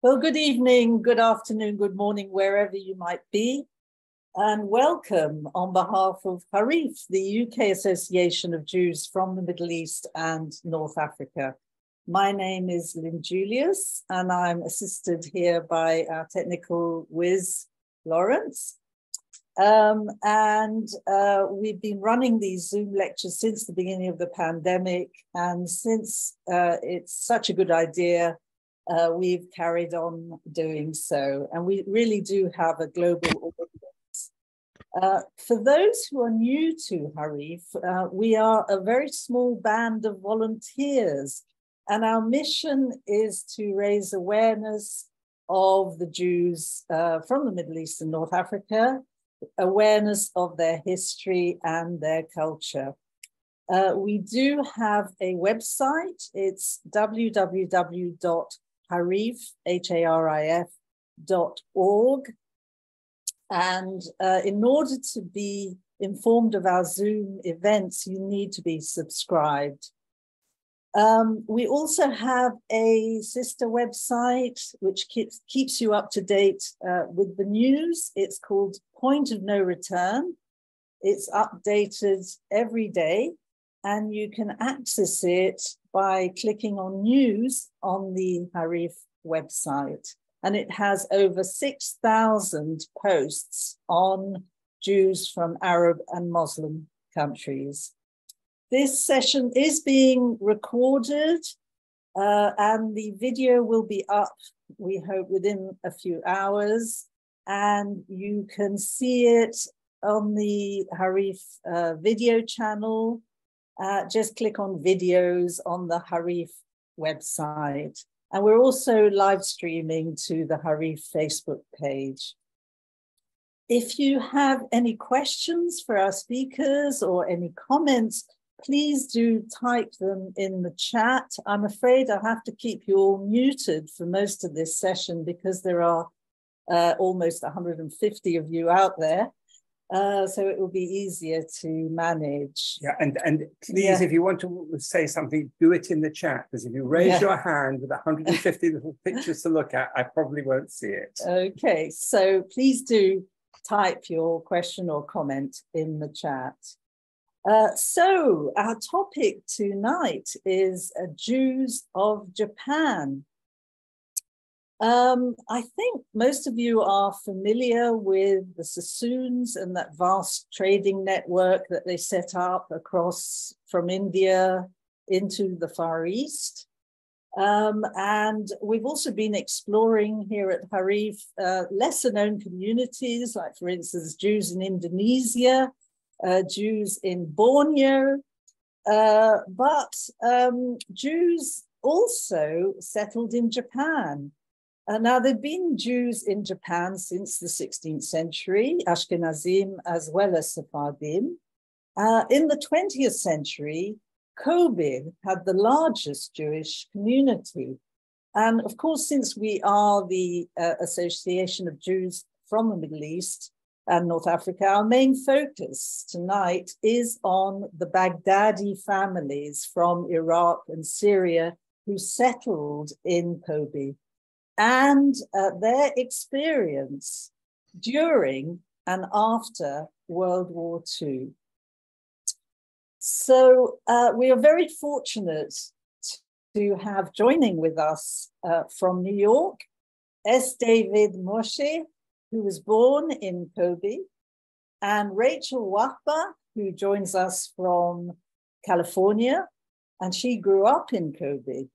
Well, good evening, good afternoon, good morning, wherever you might be, and welcome on behalf of Harif, the UK Association of Jews from the Middle East and North Africa. My name is Lyn Julius, and I'm assisted here by our technical whiz, Lawrence. Um, and uh, we've been running these Zoom lectures since the beginning of the pandemic. And since uh, it's such a good idea, uh, we've carried on doing so. And we really do have a global audience. Uh, for those who are new to Harif, uh, we are a very small band of volunteers. And our mission is to raise awareness of the Jews uh, from the Middle East and North Africa awareness of their history and their culture. Uh, we do have a website. It's www.harif.org. And uh, in order to be informed of our Zoom events, you need to be subscribed. Um, we also have a sister website which keeps, keeps you up to date uh, with the news. It's called Point of No Return. It's updated every day, and you can access it by clicking on news on the Harif website. And it has over 6,000 posts on Jews from Arab and Muslim countries. This session is being recorded uh, and the video will be up, we hope, within a few hours. And you can see it on the Harif uh, video channel. Uh, just click on videos on the Harif website. And we're also live streaming to the Harif Facebook page. If you have any questions for our speakers or any comments, please do type them in the chat. I'm afraid I have to keep you all muted for most of this session because there are uh, almost 150 of you out there. Uh, so it will be easier to manage. Yeah, and, and please, yeah. if you want to say something, do it in the chat because if you raise yeah. your hand with 150 little pictures to look at, I probably won't see it. Okay, so please do type your question or comment in the chat. Uh, so, our topic tonight is uh, Jews of Japan. Um, I think most of you are familiar with the Sassoons and that vast trading network that they set up across from India into the Far East. Um, and we've also been exploring here at Harif uh, lesser known communities, like, for instance, Jews in Indonesia uh, Jews in Borneo, uh, but um, Jews also settled in Japan. Uh, now, there've been Jews in Japan since the 16th century, Ashkenazim as well as Sephardim. Uh, in the 20th century, Kobe had the largest Jewish community. And of course, since we are the uh, Association of Jews from the Middle East, and North Africa, our main focus tonight is on the Baghdadi families from Iraq and Syria who settled in Kobe and uh, their experience during and after World War II. So uh, we are very fortunate to have joining with us uh, from New York, S. David Moche, who was born in Kobe, and Rachel Wahba, who joins us from California, and she grew up in Kobe.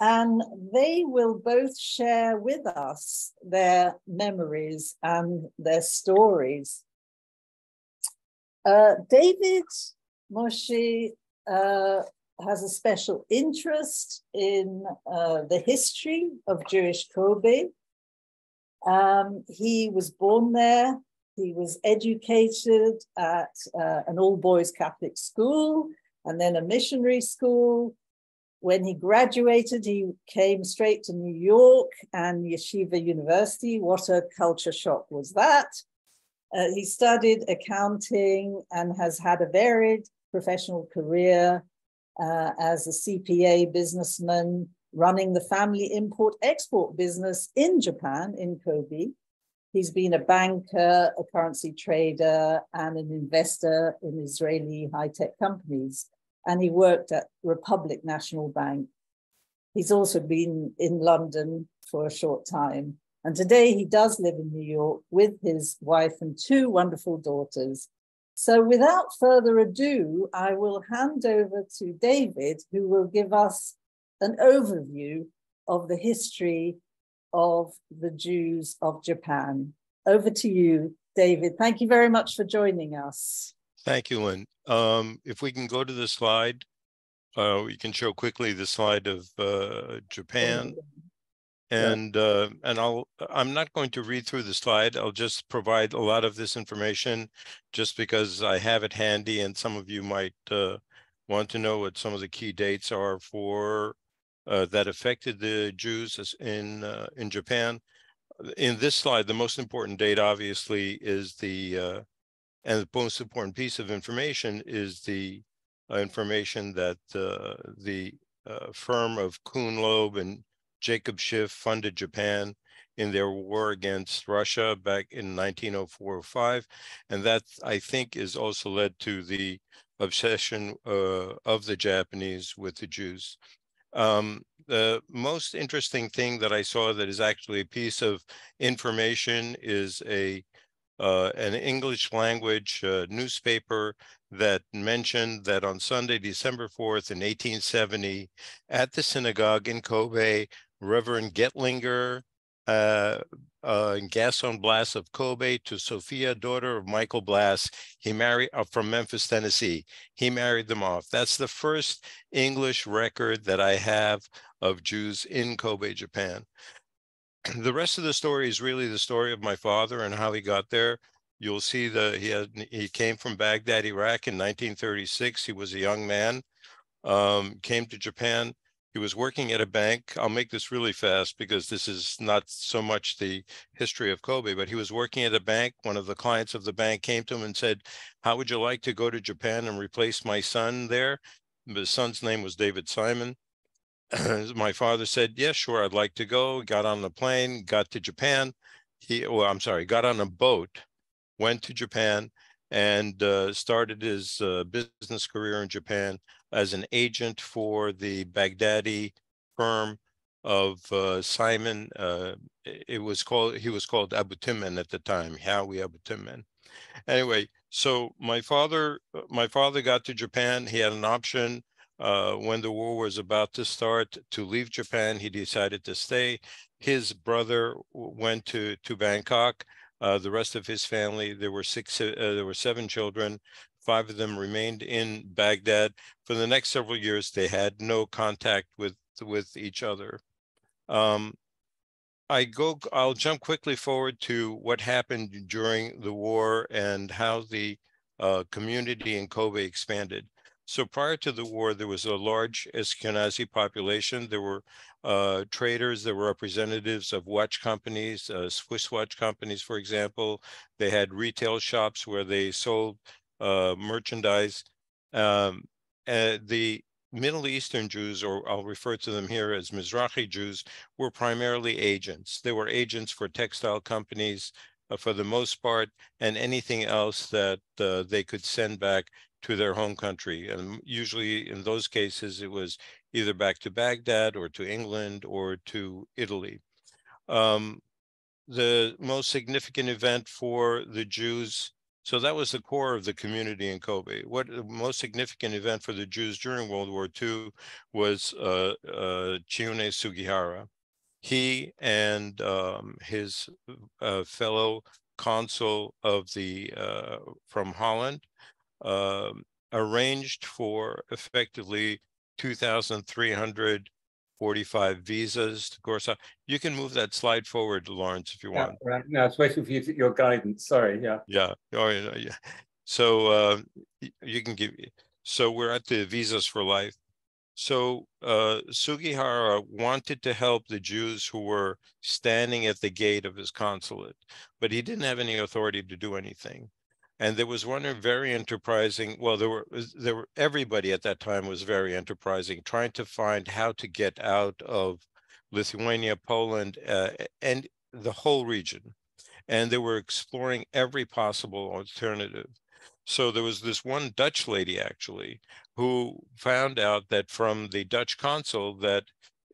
And they will both share with us their memories and their stories. Uh, David Moche uh, has a special interest in uh, the history of Jewish Kobe um, he was born there. He was educated at uh, an all boys Catholic school and then a missionary school. When he graduated, he came straight to New York and Yeshiva University. What a culture shock was that! Uh, he studied accounting and has had a varied professional career uh, as a CPA businessman running the family import export business in Japan, in Kobe. He's been a banker, a currency trader, and an investor in Israeli high tech companies. And he worked at Republic National Bank. He's also been in London for a short time. And today he does live in New York with his wife and two wonderful daughters. So, without further ado, I will hand over to David, who will give us an overview of the history of the Jews of Japan. Over to you, David. Thank you very much for joining us. Thank you, Lynn. Um, if we can go to the slide, uh, we can show quickly the slide of uh, Japan. And uh, and I'll I'm not going to read through the slide. I'll just provide a lot of this information, just because I have it handy, and some of you might uh, want to know what some of the key dates are for that affected the Jews in uh, in Japan. In this slide, the most important date, obviously, is the uh, and the most important piece of information is the uh, information that the firm of Kuhn Loeb and Jacob Schiff funded Japan in their war against Russia back in 1904-05. And that, I think, is also led to the obsession uh, of the Japanese with the Jews. Um, the most interesting thing that I saw that is actually a piece of information is a uh, an English language uh, newspaper that mentioned that on Sunday, December 4th in 1870, at the synagogue in Kobe, Reverend Getlinger uh, uh, Gaston Blas of Kobe to Sophia, daughter of Michael Blas. He married uh, from Memphis, Tennessee. He married them off. That's the first English record that I have of Jews in Kobe, Japan. The rest of the story is really the story of my father and how he got there. You'll see that he had he came from Baghdad, Iraq in 1936. He was a young man, um, came to Japan he was working at a bank. I'll make this really fast because this is not so much the history of Kobe, but he was working at a bank. One of the clients of the bank came to him and said, How would you like to go to Japan and replace my son there? His son's name was David Simon. my father said, Yes, yeah, sure, I'd like to go. Got on the plane, got to Japan. He, well, I'm sorry, got on a boat, went to Japan, and uh, started his uh, business career in Japan as an agent for the Baghdadi firm of uh, Simon. Uh, it was called, he was called Abu Timman at the time, Howie Abu Timman. Anyway, so my father, my father got to Japan. He had an option uh, when the war was about to start to leave Japan. He decided to stay. His brother went to to Bangkok. Uh, the rest of his family, there were six, uh, there were seven children. Five of them remained in Baghdad. For the next several years, they had no contact with, with each other. Um, I go, I'll jump quickly forward to what happened during the war and how the uh, community in Kobe expanded. So prior to the war, there was a large Eskenazi population. There were uh, traders, there were representatives of watch companies, uh, Swiss watch companies, for example. They had retail shops where they sold uh, merchandise. Um, the Middle Eastern Jews, or I'll refer to them here as Mizrahi Jews, were primarily agents. They were agents for textile companies uh, for the most part, and anything else that uh, they could send back to their home country. And usually in those cases, it was either back to Baghdad or to England or to Italy. Um, the most significant event for the Jews so that was the core of the community in Kobe. What the most significant event for the Jews during World War II was uh, uh, Chiune Sugihara. He and um, his uh, fellow consul of the uh, from Holland um, arranged for effectively 2,300 45 visas to Gorsa. You can move that slide forward, Lawrence, if you yeah, want. Right. No, I was waiting for you to, your guidance. Sorry. Yeah. Yeah. Oh, yeah. yeah. So uh, you can give. So we're at the visas for life. So uh, Sugihara wanted to help the Jews who were standing at the gate of his consulate, but he didn't have any authority to do anything. And there was one very enterprising, well, there were, there were, everybody at that time was very enterprising, trying to find how to get out of Lithuania, Poland, uh, and the whole region. And they were exploring every possible alternative. So there was this one Dutch lady actually who found out that from the Dutch consul that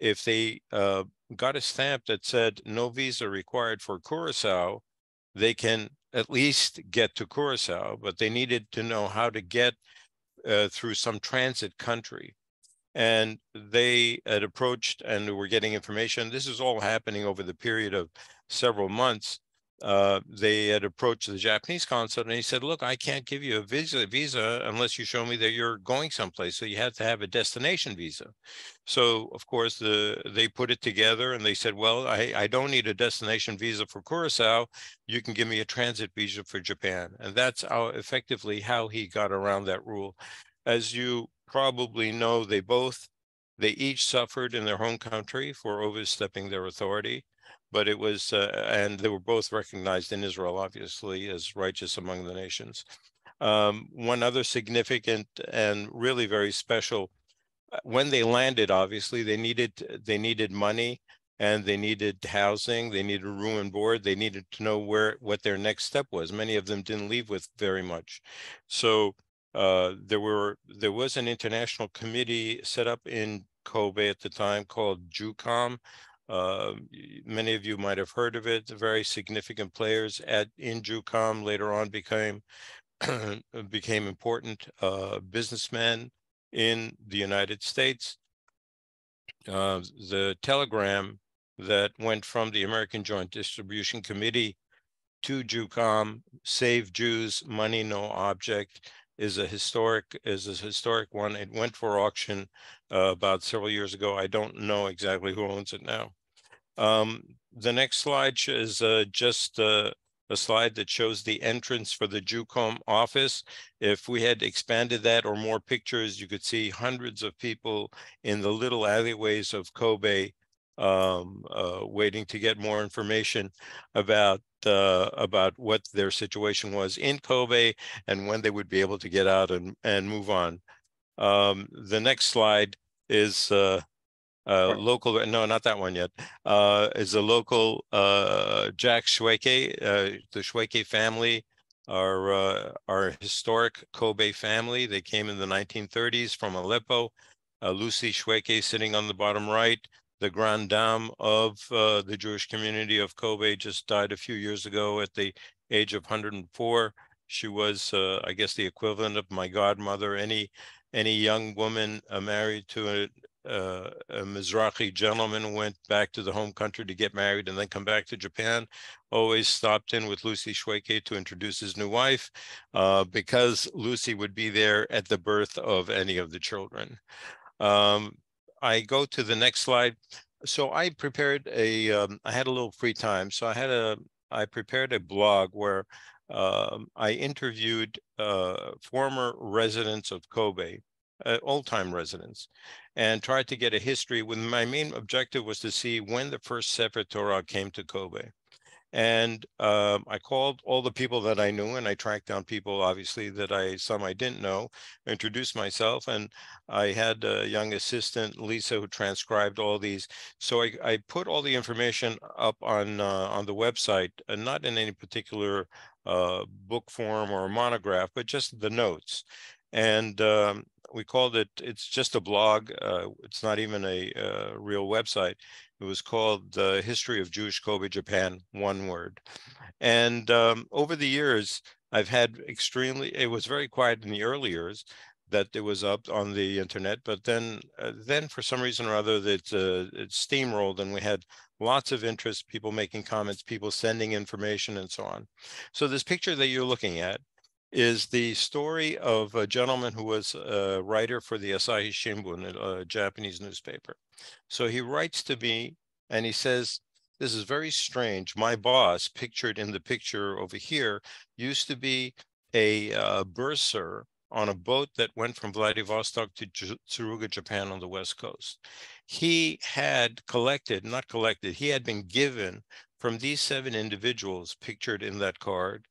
if they uh, got a stamp that said no visa required for Curacao, they can at least get to Curacao, but they needed to know how to get uh, through some transit country. And they had approached and were getting information. This is all happening over the period of several months uh, they had approached the Japanese consulate and he said, look, I can't give you a visa, visa unless you show me that you're going someplace. So you have to have a destination visa. So of course, the they put it together and they said, well, I, I don't need a destination visa for Curacao. You can give me a transit visa for Japan. And that's how effectively how he got around that rule. As you probably know, they both, they each suffered in their home country for overstepping their authority but it was, uh, and they were both recognized in Israel, obviously, as righteous among the nations. Um, one other significant and really very special, uh, when they landed, obviously, they needed they needed money and they needed housing, they needed room and board, they needed to know where what their next step was. Many of them didn't leave with very much. So uh, there were there was an international committee set up in Kobe at the time called JUCOM, uh, many of you might have heard of it. Very significant players at in JUCOM later on became became important uh, businessmen in the United States. Uh, the telegram that went from the American Joint Distribution Committee to JUCOM, Save Jews, Money No Object, is a historic is a historic one. It went for auction uh, about several years ago. I don't know exactly who owns it now. Um, the next slide is uh, just uh, a slide that shows the entrance for the JUCOM office. If we had expanded that or more pictures, you could see hundreds of people in the little alleyways of Kobe um, uh, waiting to get more information about uh, about what their situation was in Kobe and when they would be able to get out and, and move on. Um, the next slide is uh, uh, local, no, not that one yet, uh, is a local uh, Jack Schweke, uh, the Schweke family are uh, our historic Kobe family. They came in the 1930s from Aleppo. Uh, Lucy Schweke sitting on the bottom right, the grand dame of uh, the Jewish community of Kobe just died a few years ago at the age of 104. She was, uh, I guess, the equivalent of my godmother. Any any young woman uh, married to a, uh, a Mizrahi gentleman went back to the home country to get married and then come back to Japan, always stopped in with Lucy Schweke to introduce his new wife uh, because Lucy would be there at the birth of any of the children. Um, I go to the next slide. So I prepared a. Um, I had a little free time. So I had a, I prepared a blog where um, I interviewed uh, former residents of Kobe, uh, old time residents, and tried to get a history. When my main objective was to see when the first Sefer Torah came to Kobe. And um, I called all the people that I knew, and I tracked down people, obviously, that I some I didn't know. Introduced myself, and I had a young assistant, Lisa, who transcribed all these. So I, I put all the information up on uh, on the website, and not in any particular uh, book form or monograph, but just the notes. And um, we called it, it's just a blog. Uh, it's not even a uh, real website. It was called The History of Jewish Kobe Japan, one word. And um, over the years, I've had extremely, it was very quiet in the early years that it was up on the internet, but then, uh, then for some reason or other, that uh, it steamrolled and we had lots of interest, people making comments, people sending information and so on. So this picture that you're looking at is the story of a gentleman who was a writer for the Asahi Shimbun, a Japanese newspaper. So he writes to me and he says, this is very strange. My boss, pictured in the picture over here, used to be a uh, bursar on a boat that went from Vladivostok to Tsuruga, Japan on the west coast. He had collected, not collected, he had been given from these seven individuals pictured in that card,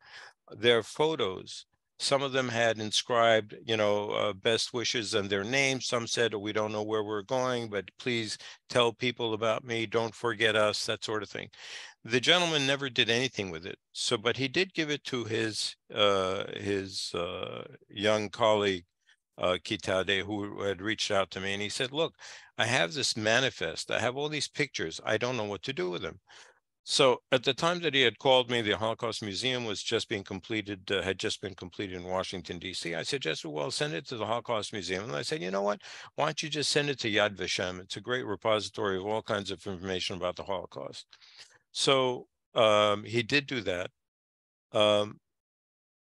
their photos some of them had inscribed, you know, uh, best wishes and their names. Some said, oh, we don't know where we're going, but please tell people about me. Don't forget us, that sort of thing. The gentleman never did anything with it. So, but he did give it to his uh, his uh, young colleague, uh, Kitade, who had reached out to me, and he said, "Look, I have this manifest. I have all these pictures. I don't know what to do with them." So at the time that he had called me, the Holocaust Museum was just being completed, uh, had just been completed in Washington, D.C. I suggested, well, send it to the Holocaust Museum. And I said, you know what? Why don't you just send it to Yad Vashem? It's a great repository of all kinds of information about the Holocaust. So um, he did do that. Um,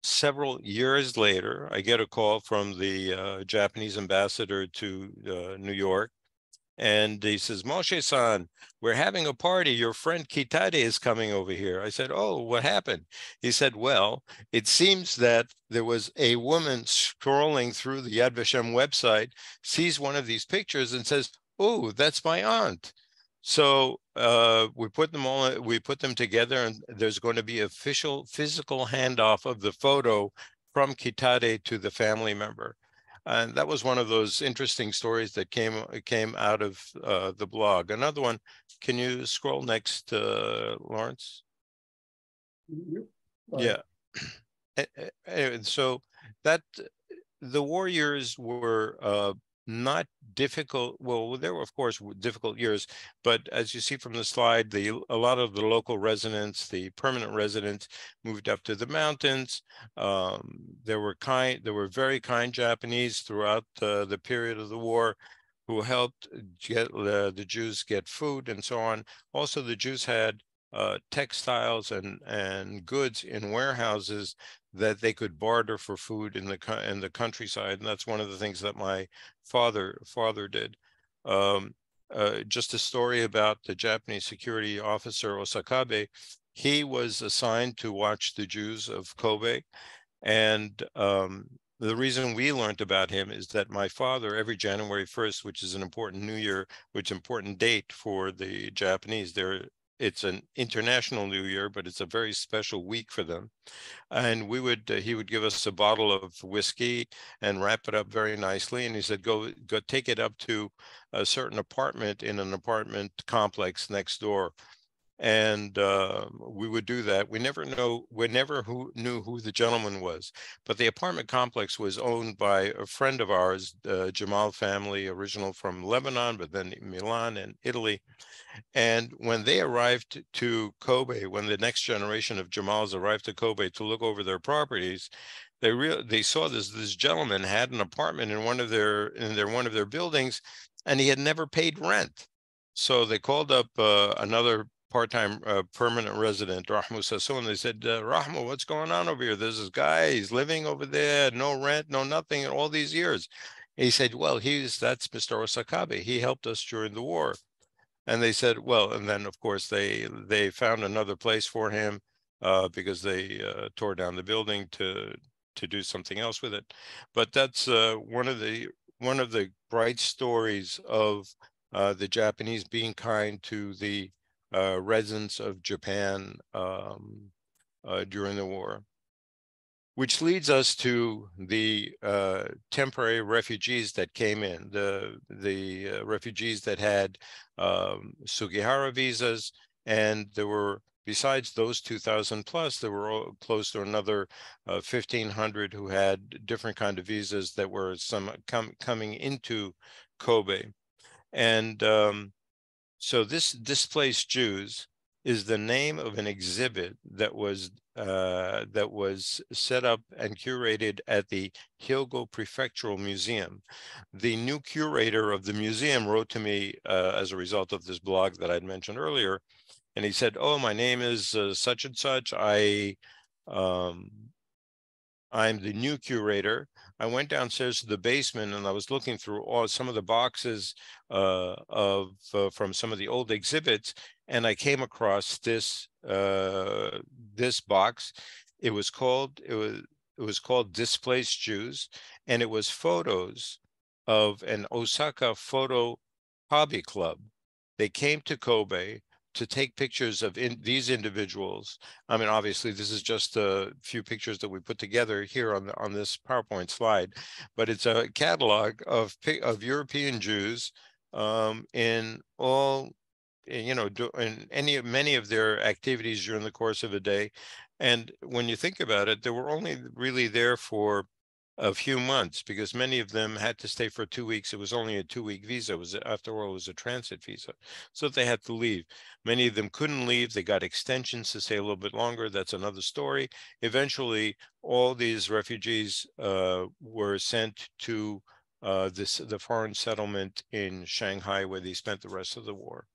several years later, I get a call from the uh, Japanese ambassador to uh, New York and he says, Moche san, we're having a party. Your friend Kitade is coming over here. I said, Oh, what happened? He said, Well, it seems that there was a woman scrolling through the Yad Vashem website, sees one of these pictures and says, Oh, that's my aunt. So uh, we put them all, we put them together and there's going to be official physical handoff of the photo from Kitade to the family member and that was one of those interesting stories that came came out of uh, the blog. Another one, can you scroll next, uh, Lawrence? Yeah. Anyway, so that the warriors were uh, not difficult. Well, there were of course difficult years, but as you see from the slide, the a lot of the local residents, the permanent residents, moved up to the mountains. Um, there were kind, there were very kind Japanese throughout the, period of the war, who helped get the Jews get food and so on. Also, the Jews had uh, textiles and and goods in warehouses that they could barter for food in the in the countryside, and that's one of the things that my father father did. Um, uh, just a story about the Japanese security officer Osakabe. He was assigned to watch the Jews of Kobe, and um, the reason we learned about him is that my father, every January 1st, which is an important New Year, which important date for the Japanese, they're it's an international new year but it's a very special week for them. And we would uh, he would give us a bottle of whiskey and wrap it up very nicely. And he said go go take it up to a certain apartment in an apartment complex next door and uh, we would do that. We never know, we never who knew who the gentleman was, but the apartment complex was owned by a friend of ours, uh, Jamal family, original from Lebanon, but then Milan and Italy. And when they arrived to Kobe, when the next generation of Jamals arrived to Kobe to look over their properties, they real they saw this this gentleman had an apartment in one of their in their one of their buildings, and he had never paid rent. So they called up uh, another part-time uh, permanent resident, Rahmu Sassoon. They said, uh, what's going on over here? There's this guy, he's living over there, no rent, no nothing in all these years. He said, well, he's that's Mr. Osakabe. He helped us during the war. And they said, well, and then of course they they found another place for him uh, because they uh, tore down the building to to do something else with it. But that's uh, one of the one of the bright stories of uh, the Japanese being kind to the uh, residents of Japan um, uh, during the war. Which leads us to the uh, temporary refugees that came in, the, the uh, refugees that had um, Sugihara visas, and there were besides those 2000 plus there were close to another uh, 1500 who had different kind of visas that were some com coming into kobe and um, so this displaced Jews is the name of an exhibit that was uh, that was set up and curated at the Hyogo Prefectural Museum. The new curator of the museum wrote to me uh, as a result of this blog that I'd mentioned earlier, and he said, "Oh, my name is uh, such and such. I um, I'm the new curator. I went downstairs to the basement and I was looking through all some of the boxes uh, of uh, from some of the old exhibits, and I came across this uh, this box. It was called it was it was called Displaced Jews, and it was photos of an Osaka photo hobby club. They came to Kobe to take pictures of in, these individuals. I mean, obviously, this is just a few pictures that we put together here on the, on this PowerPoint slide, but it's a catalog of of European Jews um, in all, you know, in any many of their activities during the course of a day. And when you think about it, they were only really there for a few months because many of them had to stay for two weeks. It was only a two week visa. It was after all, it was a transit visa. So they had to leave. Many of them couldn't leave. They got extensions to stay a little bit longer. That's another story. Eventually, all these refugees uh, were sent to uh, this the foreign settlement in Shanghai where they spent the rest of the war.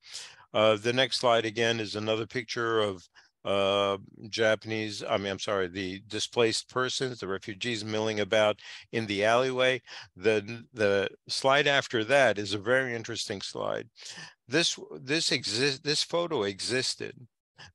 Uh, the next slide again is another picture of uh, Japanese, I mean, I'm sorry, the displaced persons, the refugees milling about in the alleyway. The, the slide after that is a very interesting slide. This, this, exist, this photo existed,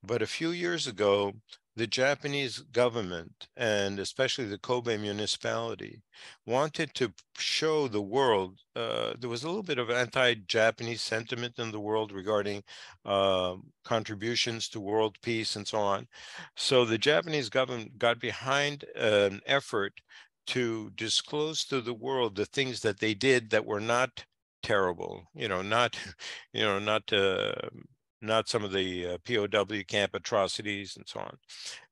but a few years ago, the Japanese government and especially the Kobe municipality wanted to show the world uh, there was a little bit of anti-Japanese sentiment in the world regarding uh, contributions to world peace and so on. So the Japanese government got behind an effort to disclose to the world the things that they did that were not terrible, you know, not, you know, not uh, not some of the uh, POW camp atrocities and so on.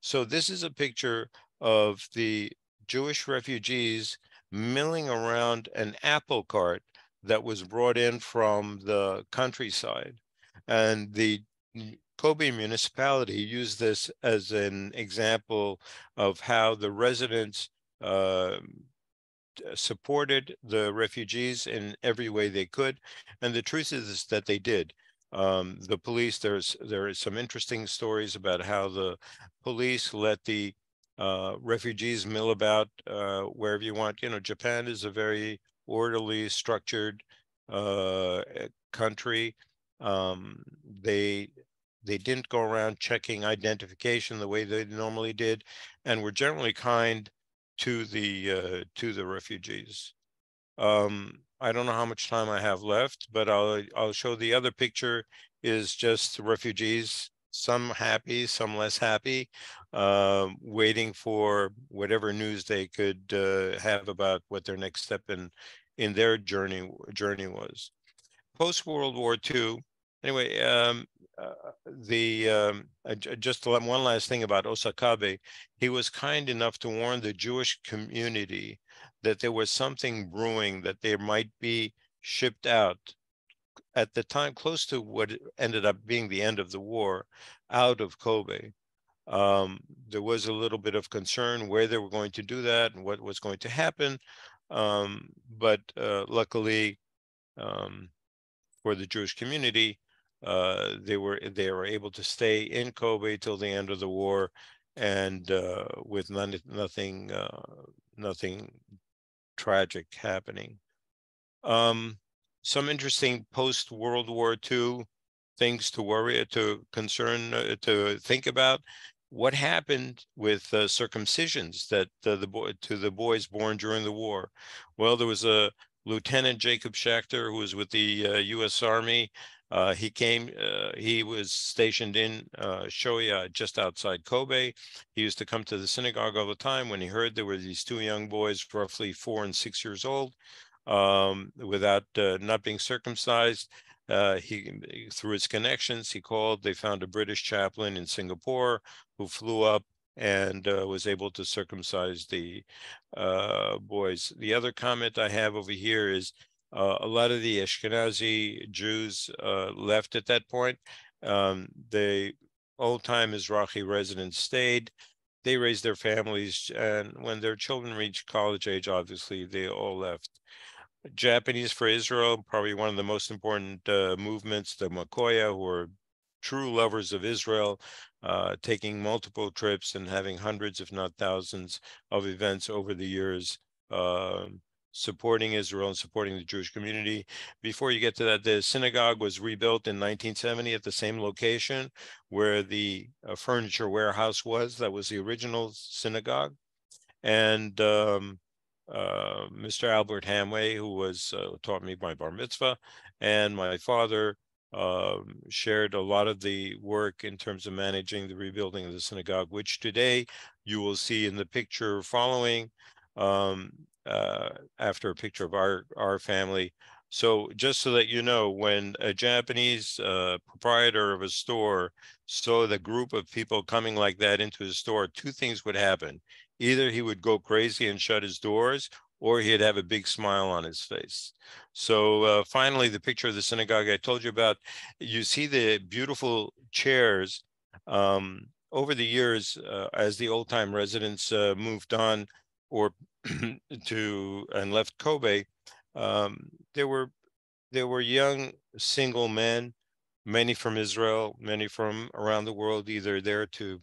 So this is a picture of the Jewish refugees milling around an apple cart that was brought in from the countryside. And the Kobe municipality used this as an example of how the residents uh, supported the refugees in every way they could. And the truth is that they did. Um, the police, there's there is some interesting stories about how the police let the uh, refugees mill about uh, wherever you want. You know, Japan is a very orderly, structured uh, country. Um, they they didn't go around checking identification the way they normally did, and were generally kind to the uh, to the refugees. Um, I don't know how much time I have left, but I'll I'll show the other picture is just refugees, some happy, some less happy, uh, waiting for whatever news they could uh, have about what their next step in in their journey journey was. Post World War II. Anyway, um, uh, the um, uh, just one last thing about Osakabe. He was kind enough to warn the Jewish community that there was something brewing, that there might be shipped out at the time, close to what ended up being the end of the war, out of Kobe. Um, there was a little bit of concern where they were going to do that and what was going to happen. Um, but uh, luckily, um, for the Jewish community, uh, they were they were able to stay in Kobe till the end of the war, and uh, with none, nothing uh, nothing tragic happening. Um, some interesting post World War II things to worry, to concern, uh, to think about. What happened with uh, circumcisions that uh, the boy to the boys born during the war? Well, there was a Lieutenant Jacob Schachter who was with the U.S. Uh, Army. Uh, he came, uh, he was stationed in uh, Shoya, just outside Kobe. He used to come to the synagogue all the time when he heard there were these two young boys, roughly four and six years old, um, without uh, not being circumcised. Uh, he, through his connections, he called, they found a British chaplain in Singapore who flew up and uh, was able to circumcise the boys. The other comment I have over here is uh, a lot of the Ashkenazi Jews uh, left at that point. Um, the old-time Mizrahi residents stayed. They raised their families, and when their children reached college age, obviously they all left. Japanese for Israel, probably one of the most important uh, movements, the Makuya, who are true lovers of Israel, uh, taking multiple trips and having hundreds, if not thousands, of events over the years. Um, supporting Israel and supporting the Jewish community. Before you get to that, the synagogue was rebuilt in 1970 at the same location where the uh, furniture warehouse was. That was the original synagogue. And um, uh, Mr. Albert Hamway, who was uh, taught me my bar mitzvah, and my father um, shared a lot of the work in terms of managing the rebuilding of the synagogue, which today you will see in the picture following um, uh, after a picture of our, our family. So just so that you know, when a Japanese uh, proprietor of a store saw the group of people coming like that into his store, two things would happen. Either he would go crazy and shut his doors, or he'd have a big smile on his face. So uh, finally, the picture of the synagogue I told you about, you see the beautiful chairs. Um, over the years, uh, as the old time residents uh, moved on or to and left Kobe, um, there were there were young single men, many from Israel, many from around the world, either there to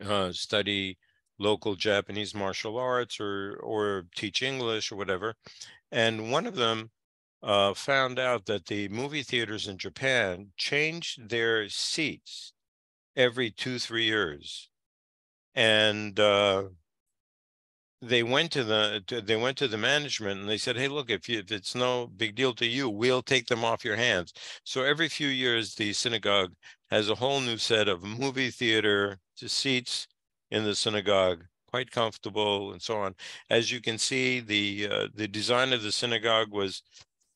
uh, study local Japanese martial arts or or teach English or whatever. And one of them uh, found out that the movie theaters in Japan changed their seats every two three years, and uh, they went to the to, they went to the management and they said, "Hey, look, if, you, if it's no big deal to you, we'll take them off your hands." So every few years, the synagogue has a whole new set of movie theater seats in the synagogue, quite comfortable and so on. As you can see, the uh, the design of the synagogue was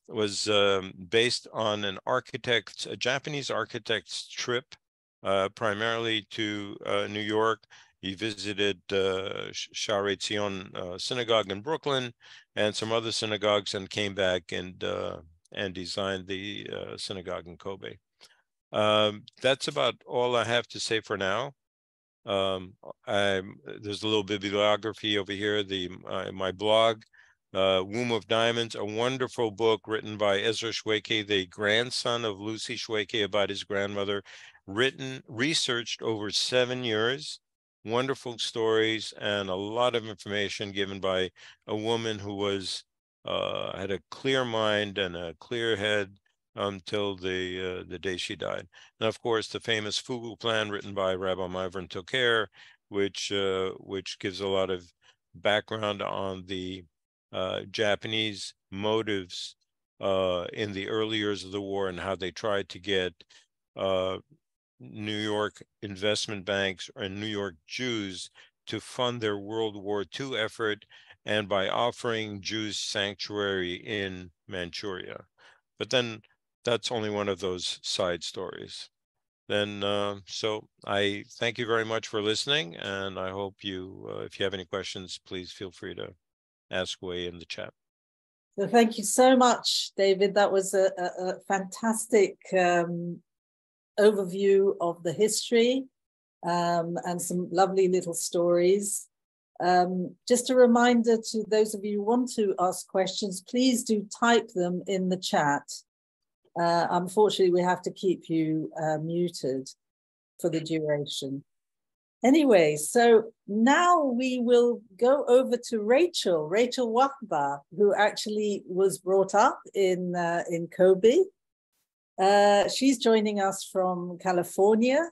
was um, based on an architect, a Japanese architect's trip, uh, primarily to uh, New York. He visited uh, Zion uh, Synagogue in Brooklyn and some other synagogues, and came back and uh, and designed the uh, synagogue in Kobe. Um, that's about all I have to say for now. Um, there's a little bibliography over here, the uh, my blog, uh, Womb of Diamonds, a wonderful book written by Ezra Shwekey, the grandson of Lucy Shwekey, about his grandmother, written, researched over seven years, wonderful stories, and a lot of information given by a woman who was uh, had a clear mind and a clear head until the uh, the day she died. And of course, the famous Fugu plan written by Rabbi Marvin Tokayer, which uh, which gives a lot of background on the uh, Japanese motives uh, in the early years of the war and how they tried to get uh, New York investment banks and New York Jews to fund their World War II effort and by offering Jews sanctuary in Manchuria. But then that's only one of those side stories. Then, uh, so I thank you very much for listening, and I hope you, uh, if you have any questions, please feel free to ask away in the chat. So thank you so much, David. That was a, a, a fantastic um, overview of the history um, and some lovely little stories. Um, just a reminder to those of you who want to ask questions, please do type them in the chat. Uh, unfortunately, we have to keep you uh, muted for the duration. Anyway, so now we will go over to Rachel, Rachel Wahba, who actually was brought up in, uh, in Kobe. Uh, she's joining us from California,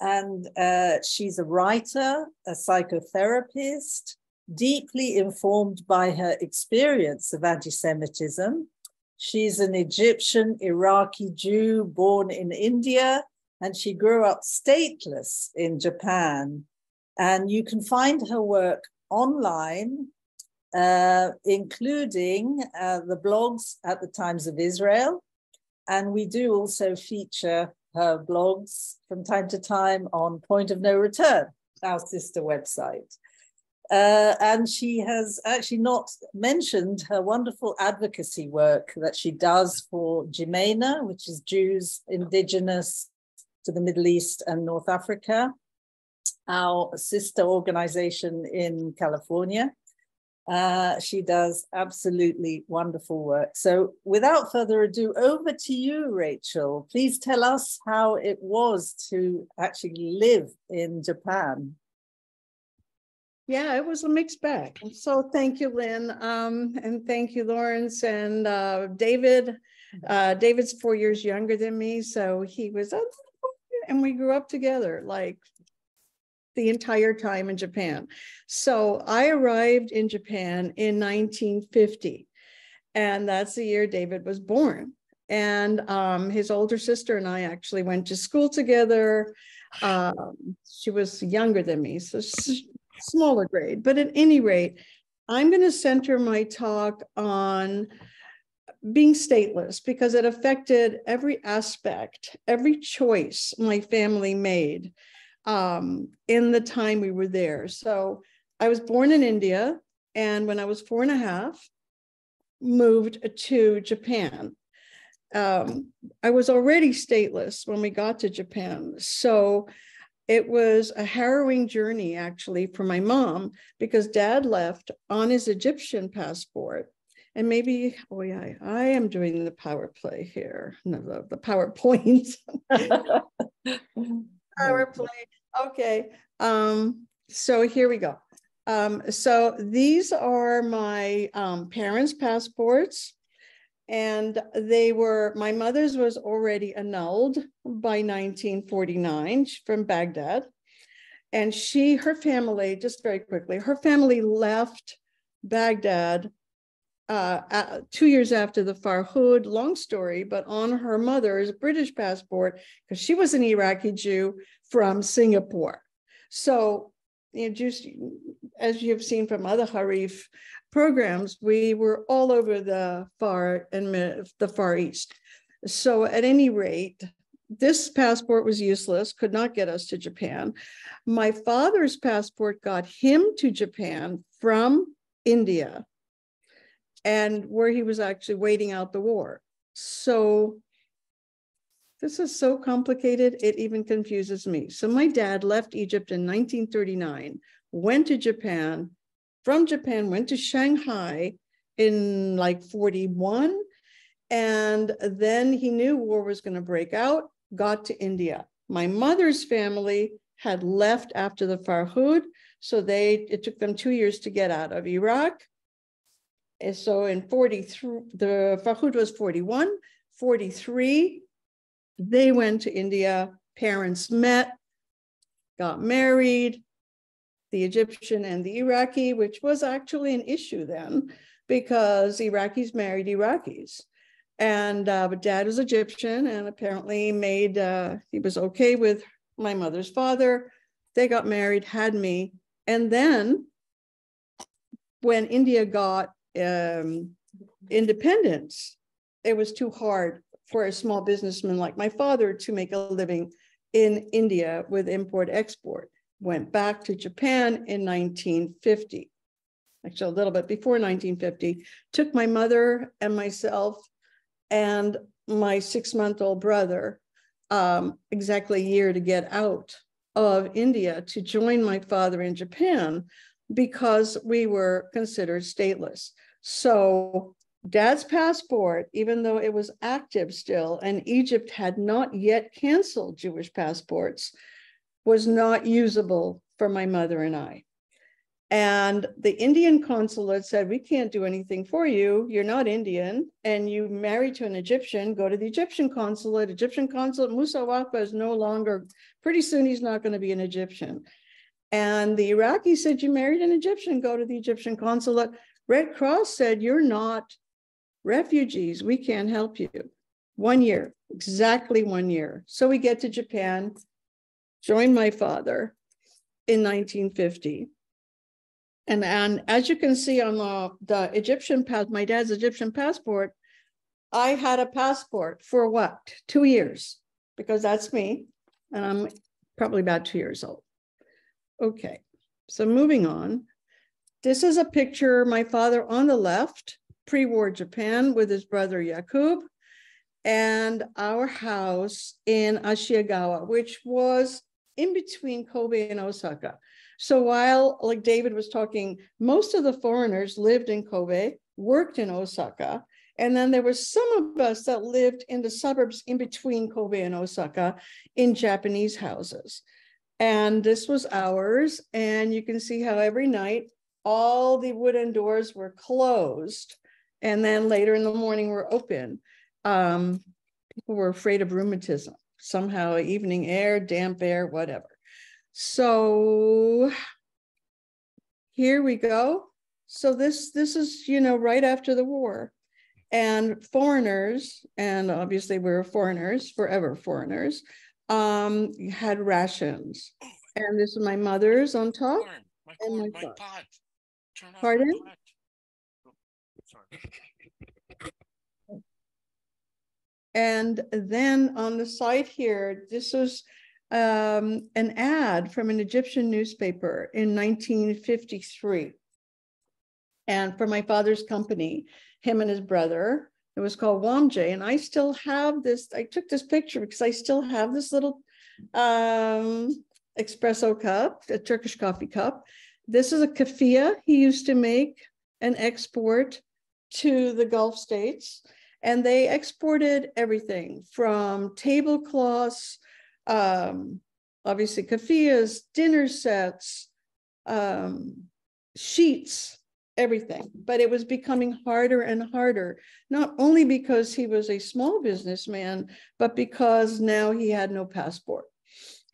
and uh, she's a writer, a psychotherapist, deeply informed by her experience of anti Semitism She's an Egyptian Iraqi Jew born in India, and she grew up stateless in Japan. And you can find her work online, uh, including uh, the blogs at the Times of Israel. And we do also feature her blogs from time to time on Point of No Return, our sister website. Uh, and she has actually not mentioned her wonderful advocacy work that she does for JIMENA, which is Jews indigenous to the Middle East and North Africa, our sister organization in California. Uh, she does absolutely wonderful work. So, without further ado, over to you, Rachel. Please tell us how it was to actually live in Japan. Yeah, it was a mixed bag. So thank you, Lynn. Um, and thank you, Lawrence and uh, David. Uh, David's four years younger than me. So he was, and we grew up together like the entire time in Japan. So I arrived in Japan in 1950. And that's the year David was born. And um, his older sister and I actually went to school together. Um, she was younger than me, so smaller grade. But at any rate, I'm going to center my talk on being stateless because it affected every aspect, every choice my family made um, in the time we were there. So I was born in India, and when I was four and a half, moved to Japan. Um, I was already stateless when we got to Japan. So it was a harrowing journey actually for my mom because dad left on his Egyptian passport. And maybe, oh yeah, I am doing the power play here. No, the, the PowerPoint. play. Okay. Um, so here we go. Um, so these are my um, parents' passports. And they were, my mother's was already annulled by 1949 from Baghdad. And she, her family, just very quickly, her family left Baghdad uh, two years after the Farhud, long story, but on her mother's British passport, because she was an Iraqi Jew from Singapore. So, you know, just as you've seen from other Harif programs, we were all over the far and the far east. So, at any rate, this passport was useless, could not get us to Japan. My father's passport got him to Japan from India and where he was actually waiting out the war. So this is so complicated, it even confuses me. So my dad left Egypt in 1939, went to Japan, from Japan, went to Shanghai in like 41. And then he knew war was going to break out, got to India. My mother's family had left after the Farhud. So they it took them two years to get out of Iraq. And so in 43, the Farhud was 41, 43, they went to India, parents met, got married, the Egyptian and the Iraqi, which was actually an issue then because Iraqis married Iraqis. And uh, but dad was Egyptian and apparently made, uh, he was okay with my mother's father. They got married, had me. And then when India got um, independence, it was too hard for a small businessman like my father to make a living in India with import export. Went back to Japan in 1950, actually a little bit before 1950, took my mother and myself and my six month old brother um, exactly a year to get out of India to join my father in Japan because we were considered stateless. So dad's passport, even though it was active still, and Egypt had not yet canceled Jewish passports, was not usable for my mother and I. And the Indian consulate said, We can't do anything for you. You're not Indian, and you married to an Egyptian. Go to the Egyptian consulate. Egyptian consulate, Musa Wahba is no longer, pretty soon he's not going to be an Egyptian. And the Iraqi said, You married an Egyptian, go to the Egyptian consulate. Red Cross said, You're not refugees. We can't help you. One year, exactly one year. So we get to Japan, join my father in 1950. And, and as you can see on the, the Egyptian pass, my dad's Egyptian passport, I had a passport for what? Two years, because that's me. And I'm probably about two years old. Okay, so moving on. This is a picture my father on the left, pre-war Japan with his brother Yakub, and our house in Ashiyagawa, which was in between Kobe and Osaka. So while, like David was talking, most of the foreigners lived in Kobe, worked in Osaka, and then there were some of us that lived in the suburbs in between Kobe and Osaka in Japanese houses. And this was ours. And you can see how every night all the wooden doors were closed. And then later in the morning were open. Um, people were afraid of rheumatism, somehow evening air, damp air, whatever. So here we go. So this this is, you know, right after the war. and foreigners, and obviously we're foreigners, forever foreigners, um, had rations. And this is my mother's on top. Corn, my and corn, my my pot. my Pardon? pot. Oh. And then on the side here, this is um, an ad from an Egyptian newspaper in 1953. And for my father's company, him and his brother, it was called Wamjay. And I still have this, I took this picture because I still have this little um, espresso cup, a Turkish coffee cup. This is a kafia he used to make and export to the Gulf states. And they exported everything from tablecloths, um, obviously kafias, dinner sets, um, sheets, everything. But it was becoming harder and harder, not only because he was a small businessman, but because now he had no passport.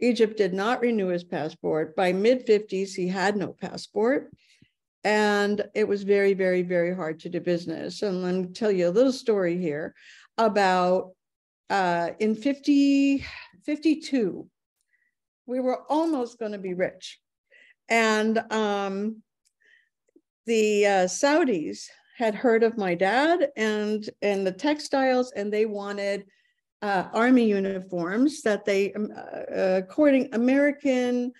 Egypt did not renew his passport. By mid 50s, he had no passport. And it was very, very, very hard to do business. And let me tell you a little story here about uh, in 50, 52, we were almost going to be rich. And um, the uh, Saudis had heard of my dad and, and the textiles, and they wanted uh, army uniforms that they, um, uh, according American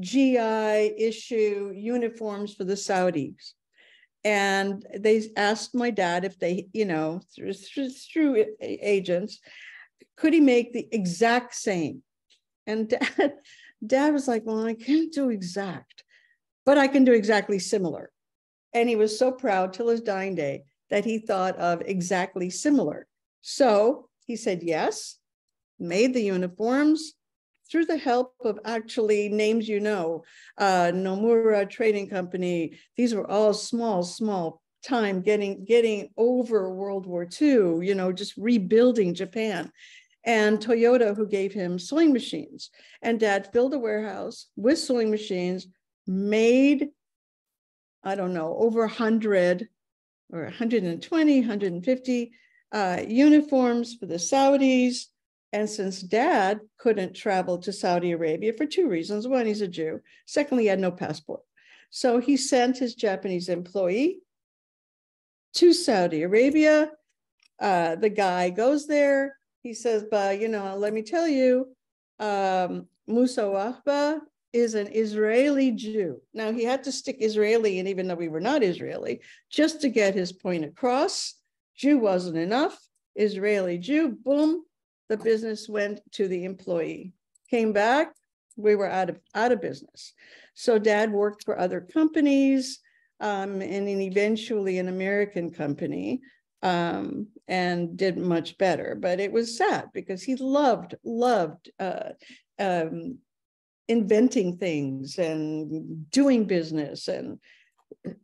GI issue uniforms for the Saudis. And they asked my dad if they, you know, through, through, through agents, could he make the exact same? And dad, dad was like, well, I can't do exact, but I can do exactly similar. And he was so proud till his dying day that he thought of exactly similar. So he said yes, made the uniforms, through the help of actually names you know, uh, Nomura Trading Company. These were all small, small time getting getting over World War II. You know, just rebuilding Japan. And Toyota, who gave him sewing machines, and Dad filled a warehouse with sewing machines, made, I don't know, over 100 or 120, 150 uh, uniforms for the Saudis, and since dad couldn't travel to Saudi Arabia for two reasons one, he's a Jew. Secondly, he had no passport. So he sent his Japanese employee to Saudi Arabia. Uh, the guy goes there. He says, but you know, let me tell you, um, Musa is an Israeli Jew. Now he had to stick Israeli, and even though we were not Israeli, just to get his point across. Jew wasn't enough. Israeli Jew, boom, the business went to the employee. Came back, we were out of out of business. So dad worked for other companies um, and then eventually an American company um, and did much better. But it was sad because he loved, loved uh, um, inventing things and doing business. And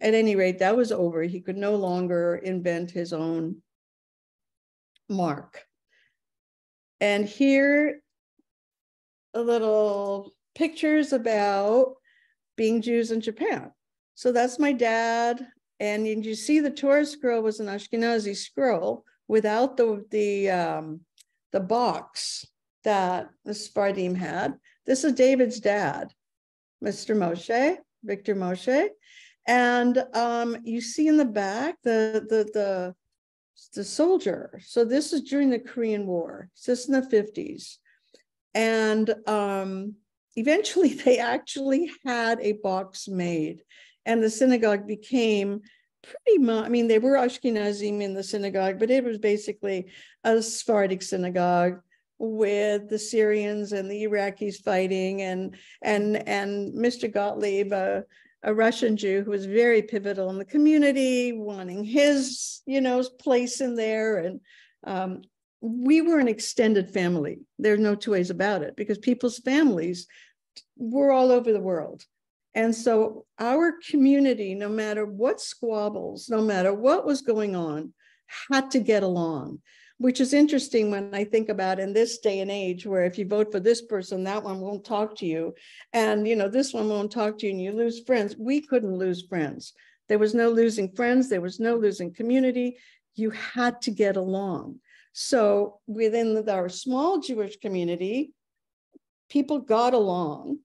at any rate, that was over. He could no longer invent his own mark. And here, a little pictures about being Jews in Japan. So that's my dad. And you see the Torah scroll was an Ashkenazi scroll without the, the, um, the box that the Sephardim had. This is David's dad, Mr. Moche, Victor Moche. And um, you see in the back the, the, the the soldier. So this is during the Korean War. This is in the 50s. And um, eventually they actually had a box made and the synagogue became pretty much, I mean, they were Ashkenazim in the synagogue, but it was basically a Sephardic synagogue with the Syrians and the Iraqis fighting and and and Mr. Gottlieb, uh, a Russian Jew who was very pivotal in the community, wanting his, you know, place in there. And um, we were an extended family. There's no two ways about it because people's families were all over the world. And so our community, no matter what squabbles, no matter what was going on, had to get along which is interesting when I think about in this day and age, where if you vote for this person, that one won't talk to you. And, you know, this one won't talk to you and you lose friends. We couldn't lose friends. There was no losing friends. There was no losing community. you had to get along. So within our small Jewish community, people got along.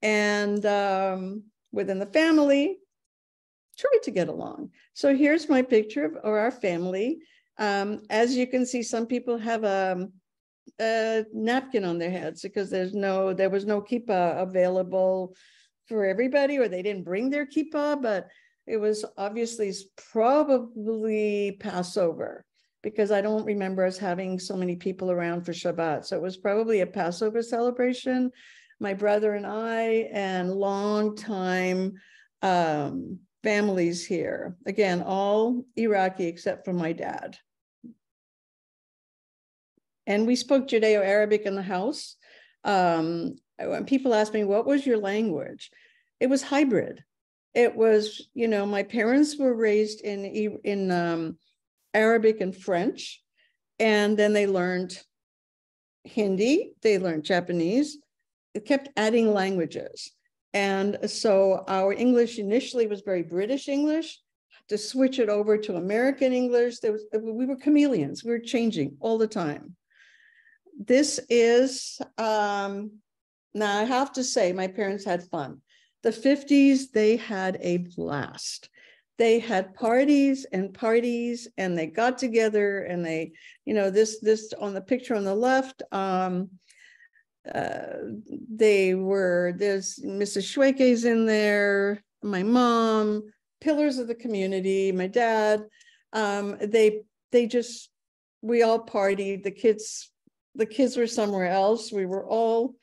And um, within the family, tried to get along. So here's my picture of, our family. Um, as you can see, some people have a, a, napkin on their heads because there's no, there was no kippah available for everybody, or they didn't bring their kippah, but it was obviously probably Passover because I don't remember us having so many people around for Shabbat. So it was probably a Passover celebration. My brother and I, and long time um, families here. Again, all Iraqi except for my dad. And we spoke Judeo Arabic in the house. Um, when people asked me, what was your language? It was hybrid. It was, you know, my parents were raised in, in um, Arabic and French, and then they learned Hindi, they learned Japanese, it kept adding languages. And so our English initially was very British English. To switch it over to American English, there was we were chameleons. We were changing all the time. This is um, now I have to say my parents had fun. The 50s, they had a blast. They had parties and parties, and they got together and they, you know, this this on the picture on the left, um, uh, they were there's Mrs. Schweike's in there, my mom, pillars of the community, my dad. Um, they they just we all partied. The kids the kids were somewhere else. We were all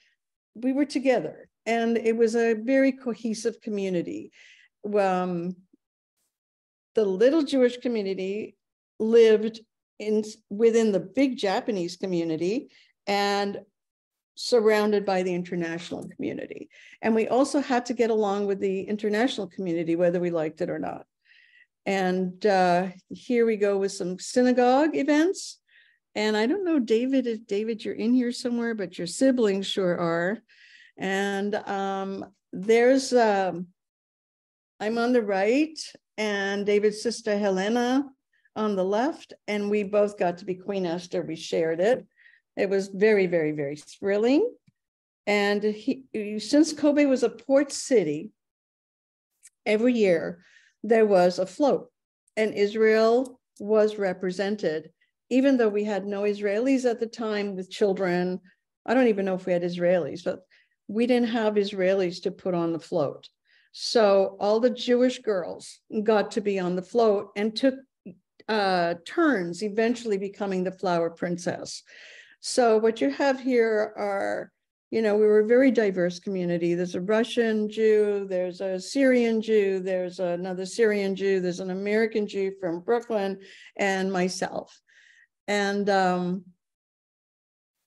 we were together, and it was a very cohesive community. Um, the little Jewish community lived in within the big Japanese community, and surrounded by the international community. And we also had to get along with the international community, whether we liked it or not. And uh, here we go with some synagogue events. And I don't know, David, if David, you're in here somewhere, but your siblings sure are. And um, there's, um, I'm on the right, and David's sister Helena on the left. And we both got to be Queen Esther. We shared it. It was very, very, very thrilling. And he, since Kobe was a port city, every year there was a float, and Israel was represented. Even though we had no Israelis at the time with children, I don't even know if we had Israelis, but we didn't have Israelis to put on the float. So all the Jewish girls got to be on the float and took uh, turns, eventually becoming the flower princess. So what you have here are, you know, we were a very diverse community. There's a Russian Jew, there's a Syrian Jew, there's another Syrian Jew, there's an American Jew from Brooklyn, and myself. And um,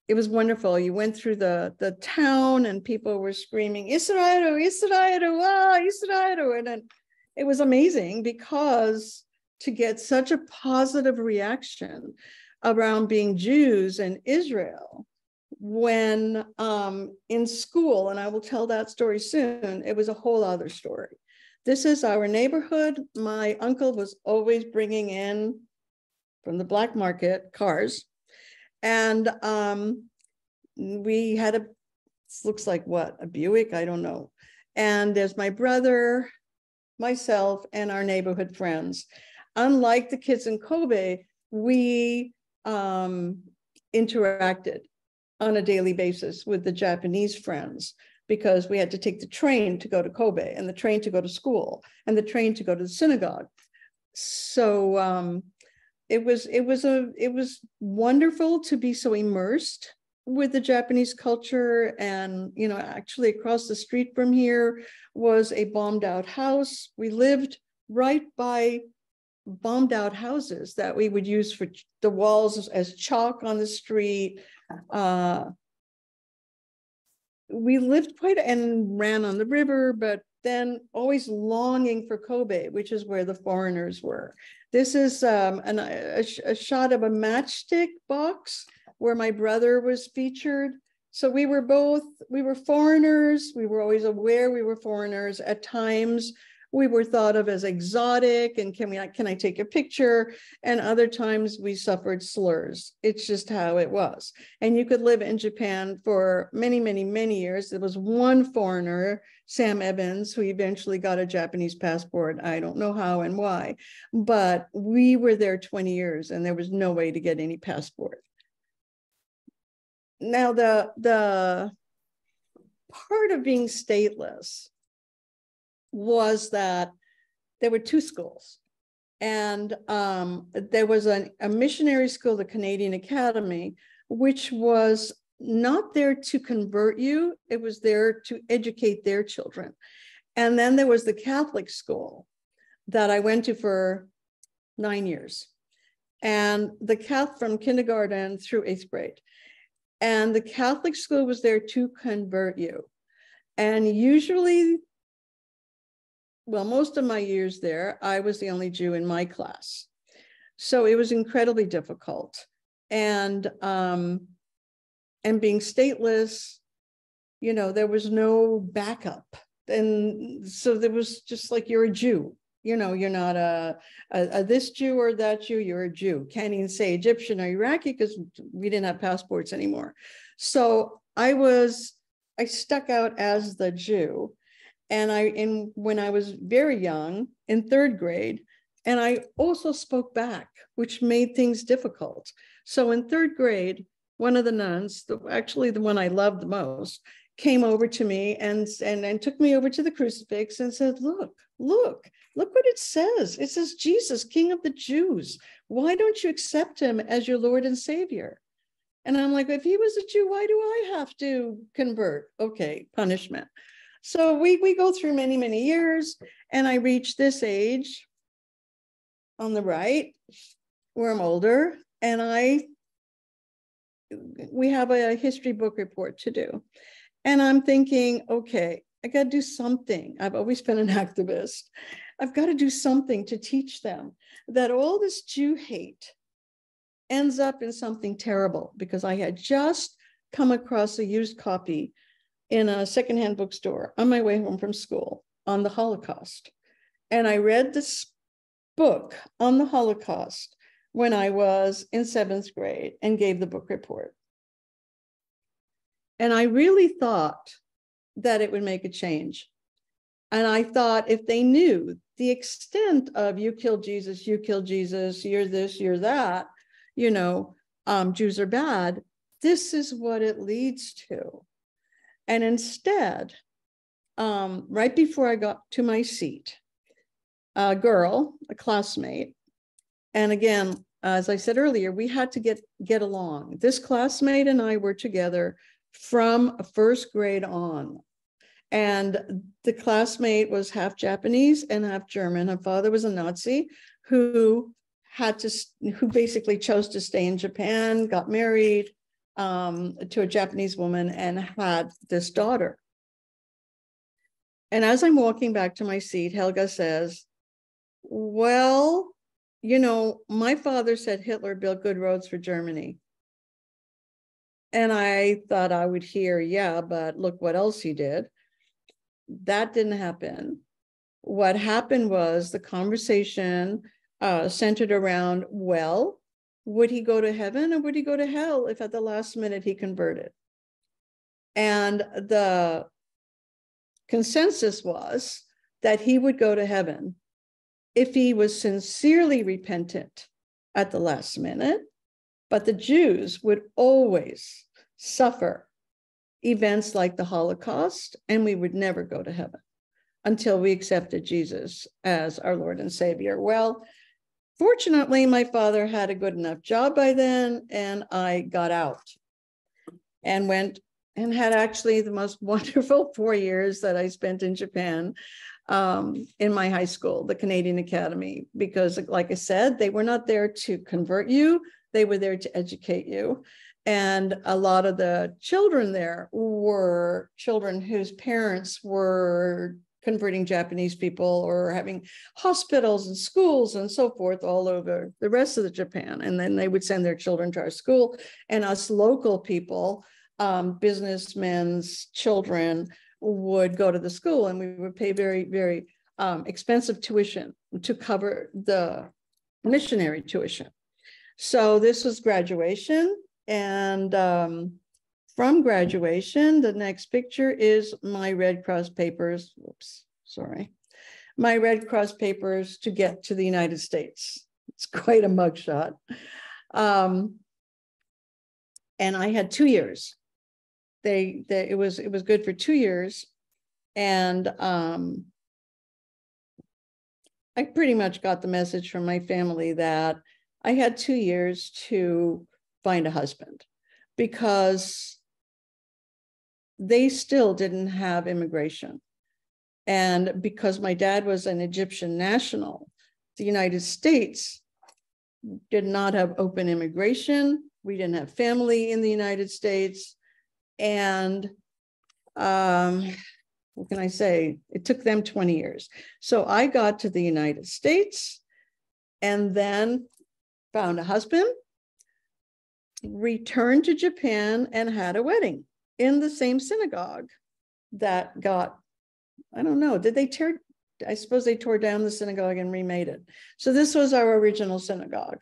it was wonderful. You went through the the town and people were screaming, Israel, Israel, ah, Israel. And then it was amazing because to get such a positive reaction around being Jews and Israel when um, in school, and I will tell that story soon, it was a whole other story. This is our neighborhood. My uncle was always bringing in from the black market cars. And um, we had a, looks like what, a Buick? I don't know. And there's my brother, myself, and our neighborhood friends. Unlike the kids in Kobe, we um, interacted on a daily basis with the Japanese friends because we had to take the train to go to Kobe and the train to go to school and the train to go to the synagogue. So um, it was it was a it was wonderful to be so immersed with the Japanese culture and you know actually across the street from here was a bombed out house. We lived right by bombed out houses that we would use for the walls as, chalk on the street. Uh, we lived quite and ran on the river, but then always longing for Kobe, which is where the foreigners were. This is um, an, a, a shot of a matchstick box where my brother was featured. So we were both, we were foreigners. We were always aware we were foreigners. At times, we were thought of as exotic and can we can I take a picture? And other times we suffered slurs. It's just how it was. And you could live in Japan for many, many, many years. There was one foreigner, Sam Evans, who eventually got a Japanese passport. I don't know how and why, but we were there 20 years and there was no way to get any passport. Now the the part of being stateless was that there were two schools. And um, there was an, a missionary school, the Canadian Academy, which was not there to convert you, it was there to educate their children. And then there was the Catholic school that I went to for nine years. And the Catholic from kindergarten through eighth grade. And the Catholic school was there to convert you. And usually, well, most of my years there, I was the only Jew in my class. So it was incredibly difficult. And um, and being stateless, you know, there was no backup. And so there was just like you're a Jew. You know, you're not a, a, a this Jew or that Jew, you're a Jew. Can't even say Egyptian or Iraqi because we didn't have passports anymore. So I was I stuck out as the Jew. And I, in when I was very young, in third grade, and I also spoke back, which made things difficult. So in third grade, one of the nuns, the, actually the one I loved the most, came over to me and, and, and took me over to the crucifix and said, Look, look, look what it says. It says, Jesus, King of the Jews. Why don't you accept him as your Lord and Savior? And I'm like, if he was a Jew, why do I have to convert? Okay, punishment. So we, we go through many, many years, and I reach this age on the right where I'm older, and I we have a history book report to do. And I'm thinking, okay, I got to do something. I've always been an activist. I've got to do something to teach them that all this Jew hate ends up in something terrible because I had just come across a used copy in a secondhand bookstore on my way home from school on the Holocaust. And I read this book on the Holocaust when I was in seventh grade and gave the book report. And I really thought that it would make a change. And I thought if they knew the extent of you killed Jesus, you killed Jesus, you're this, you're that, you know, um, Jews are bad. This is what it leads to. And instead, um, right before I got to my seat, a girl, a classmate, and again, as I said earlier, we had to get get along. This classmate and I were together from first grade on. And the classmate was half Japanese and half German. Her father was a Nazi who had to, who basically chose to stay in Japan, got married um, to a Japanese woman, and had this daughter. And as I'm walking back to my seat, Helga says, Well, you know, my father said Hitler built good roads for Germany. And I thought I would hear, yeah, but look what else he did. That didn't happen. What happened was the conversation uh, centered around, well, would he go to heaven or would he go to hell if at the last minute he converted? And the consensus was that he would go to heaven if he was sincerely repentant at the last minute, but the Jews would always suffer events like the Holocaust, and we would never go to heaven until we accepted Jesus as our Lord and Savior. Well, Fortunately, my father had a good enough job by then, and I got out and went and had actually the most wonderful four years that I spent in Japan um, in my high school, the Canadian Academy, because, like I said, they were not there to convert you, they were there to educate you. And a lot of the children there were children whose parents were converting Japanese people or having hospitals and schools and so forth all over the rest of the Japan. And then they would send their children to our school and us local people, um, businessmen's children would go to the school and we would pay very, very um, expensive tuition to cover the missionary tuition. So this was graduation. And um, from graduation, the next picture is my Red Cross papers. Whoops, sorry. My Red Cross papers to get to the United States. It's quite a mugshot. Um, and I had two years. They, they it was it was good for two years, and um, I pretty much got the message from my family that I had two years to find a husband because they still didn't have immigration. And because my dad was an Egyptian national, the United States did not have open immigration. We didn't have family in the United States. And um, what can I say? It took them 20 years. So I got to the United States and then found a husband, returned to Japan, and had a wedding in the same synagogue that got, I don't know, did they tear? I suppose they tore down the synagogue and remade it. So this was our original synagogue.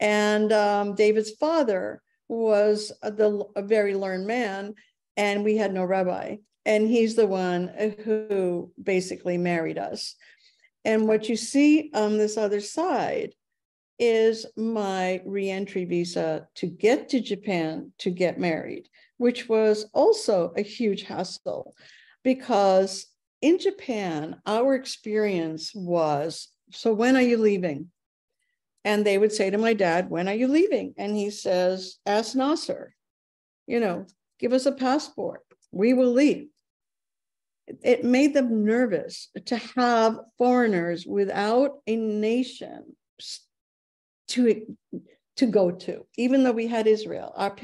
And um, David's father was a, the, a very learned man, and we had no rabbi. And he's the one who basically married us. And what you see on this other side is my reentry visa to get to Japan to get married, which was also a huge hassle because in Japan, our experience was so when are you leaving? And they would say to my dad, When are you leaving? And he says, Ask Nasser, you know, give us a passport. We will leave. It made them nervous to have foreigners without a nation to, to go to, even though we had Israel. Our,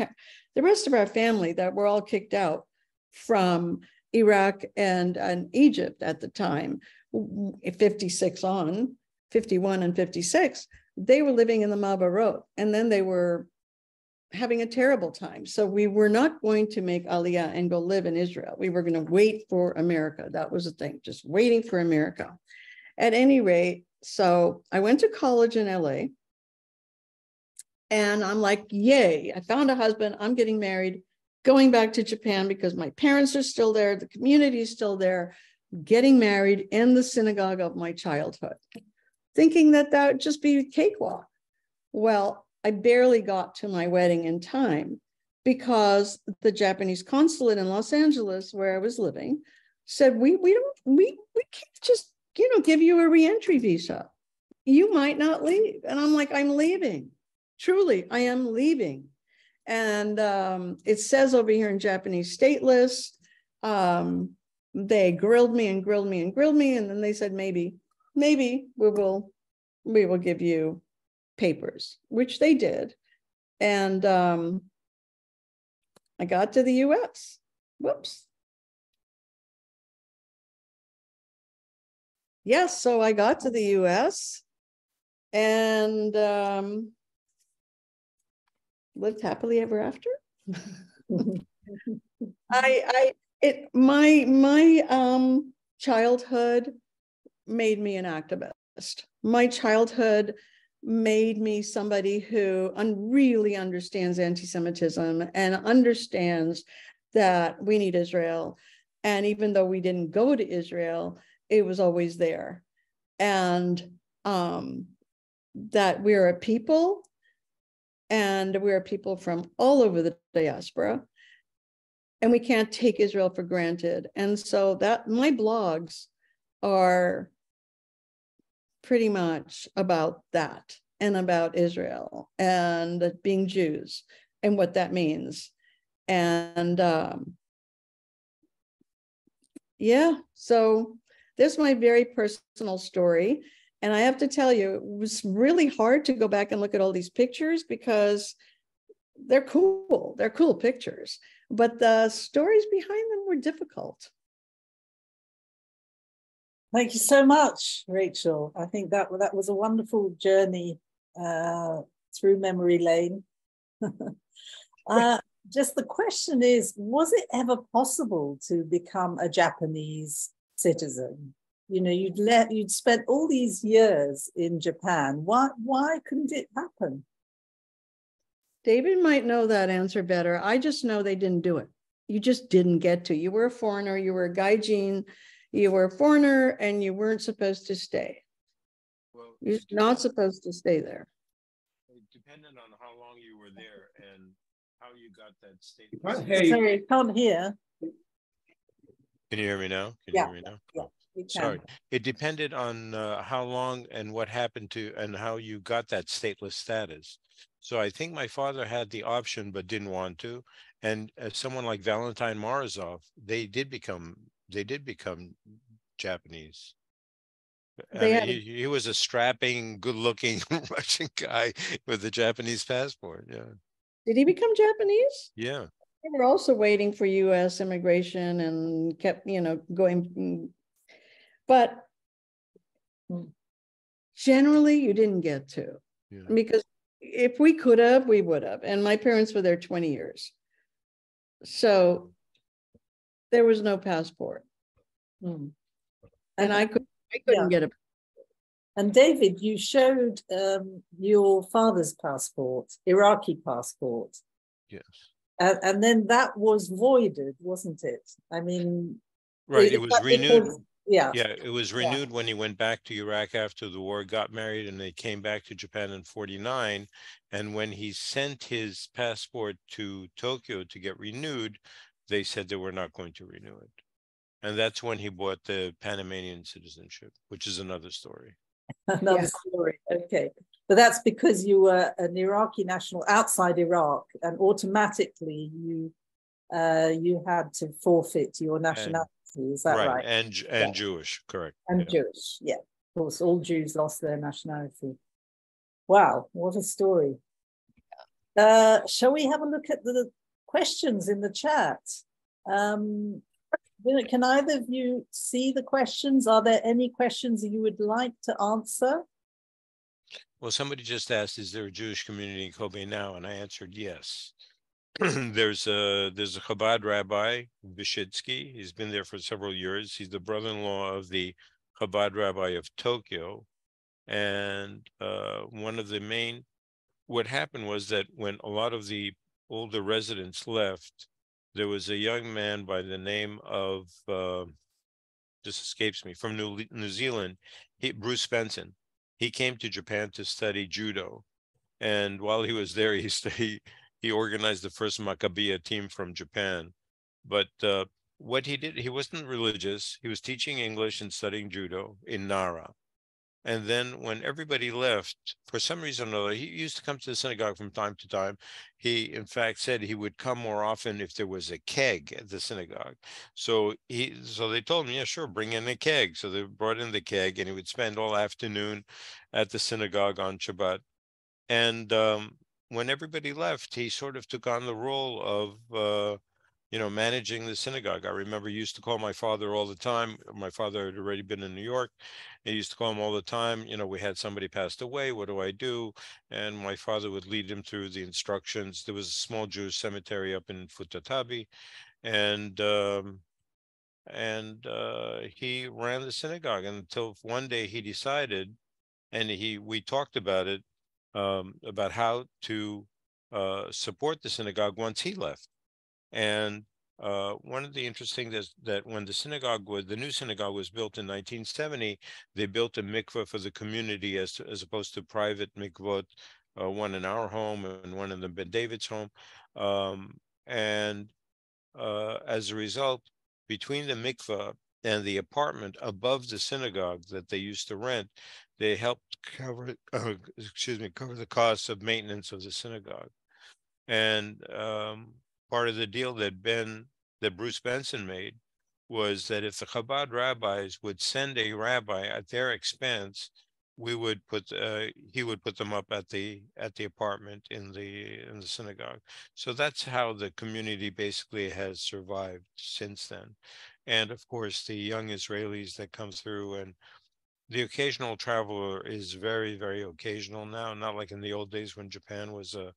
the rest of our family that were all kicked out from Iraq and, and Egypt at the time, 56 on, 51 and 56, they were living in the Ma'abarot. And then they were having a terrible time. So we were not going to make Aliyah and go live in Israel. We were going to wait for America. That was the thing, just waiting for America. At any rate, so I went to college in LA. And I'm like, yay, I found a husband. I'm getting married going back to Japan because my parents are still there, the community is still there, getting married in the synagogue of my childhood, thinking that that would just be a cakewalk. Well, I barely got to my wedding in time because the Japanese consulate in Los Angeles, where I was living, said, we, we don't, we, we can't just, you know, give you a reentry visa. You might not leave. And I'm like, I'm leaving. Truly, I am leaving. And um, it says over here in Japanese stateless, um, they grilled me and grilled me and grilled me. And then they said, maybe, maybe we will, we will give you papers, which they did. And um, I got to the US. Whoops. Yes, so I got to the US and um, lived happily ever after. I, I, it, my, my um, childhood made me an activist. My childhood made me somebody who un- really understands anti-Semitism and understands that we need Israel. And even though we didn't go to Israel, it was always there. And um, that we're a people and we're people from all over the diaspora. And we can't take israel for granted. And so that my blogs are pretty much about that and about israel and being jews and what that means. And um, yeah so this is my very personal story and I have to tell you, it was really hard to go back and look at all these pictures because they're cool. They're cool pictures, but the stories behind them were difficult. Thank you so much, Rachel. I think that that was a wonderful journey uh, through memory lane. uh, just the question is, was it ever possible to become a Japanese citizen? You know, you'd let you'd spent all these years in Japan. Why why couldn't it happen? David might know that answer better. I just know they didn't do it. You just didn't get to. You were a foreigner, you were a gaijin, you were a foreigner, and you weren't supposed to stay. Well, You're not supposed to stay there. Depending on how long you were there and how you got that state. You can't hear you. Sorry, can't hear. Can you hear me now? Can you Yeah, hear me now? yeah, You can. Sorry, it depended on uh, how long and what happened to, and how you got that stateless status. So I think my father had the option but didn't want to. And as someone like Valentine Morozov, they did become, they did become Japanese. Mean, he, he was a strapping, good-looking Russian guy with a Japanese passport. Yeah, Did he become Japanese? yeah. They were also waiting for US immigration and kept, you know, going. Mm. But Hmm. generally, you didn't get to. Yeah. Because if we could have, we would have. And my parents were there 20 years. So there was no passport. Hmm. And I could, I couldn't Yeah. get a, And David, you showed um, your father's passport, Iraqi passport, Yes. and, and then that was voided, wasn't it? I mean, Right, it was was- renewed. Yeah. Yeah, it was Yeah. renewed when he went back to Iraq after the war, got married, and they came back to Japan in forty-nine. And when he sent his passport to Tokyo to get renewed, they said they were not going to renew it. And that's when he bought the Panamanian citizenship, which is another story. Another Yeah. story. Okay. But that's because you were an Iraqi national outside Iraq, and automatically you uh, you had to forfeit your nationality. Is that right? And, Ju- and Jewish, correct. And yeah. Jewish. Yeah. Of course, all Jews lost their nationality. Wow, what a story. Uh, shall we have a look at the questions in the chat? Um, can either of you see the questions? Are there any questions you would like to answer? Well, somebody just asked, is there a Jewish community in Kobe now? And I answered yes. there's a there's a Chabad rabbi, Vishedsky. He's been there for several years. He's the brother-in-law of the Chabad rabbi of Tokyo. And uh, one of the main what happened was that when a lot of the older residents left, there was a young man by the name of uh, this escapes me from New, New Zealand, he, Bruce Benson he came to Japan to study judo. And while he was there, he sta- he organized the first Maccabiya team from Japan. But uh, what he did, he wasn't religious. He was teaching English and studying judo in Nara. And then when everybody left, for some reason or another, he used to come to the synagogue from time to time. He, in fact, said he would come more often if there was a keg at the synagogue. So he, so they told him, yeah, sure, bring in a keg. So they brought in the keg, and he would spend all afternoon at the synagogue on Shabbat. And um, when everybody left, he sort of took on the role of, uh, you know, managing the synagogue. I remember he used to call my father all the time. My father had already been in New York. He used to call him all the time. You know, we had somebody passed away. What do I do? And my father would lead him through the instructions. There was a small Jewish cemetery up in Futatabi, and um, and uh, he ran the synagogue until one day he decided, and he we talked about it um, about how to uh, support the synagogue once he left. And uh, one of the interesting is that when the synagogue was the new synagogue was built in 1970, they built a mikveh for the community as as opposed to private mikvot, uh, one in our home and one in the Ben David's home, um, and uh, as a result, between the mikveh and the apartment above the synagogue that they used to rent, they helped cover, uh, excuse me, cover the costs of maintenance of the synagogue. And um, part of the deal that Ben, that Bruce Benson made was that if the Chabad rabbis would send a rabbi at their expense, we would put, uh, he would put them up at the, at the apartment in the, in the synagogue. So that's how the community basically has survived since then. And of course, the young Israelis that come through and the occasional traveler is very, very occasional now, not like in the old days when Japan was a,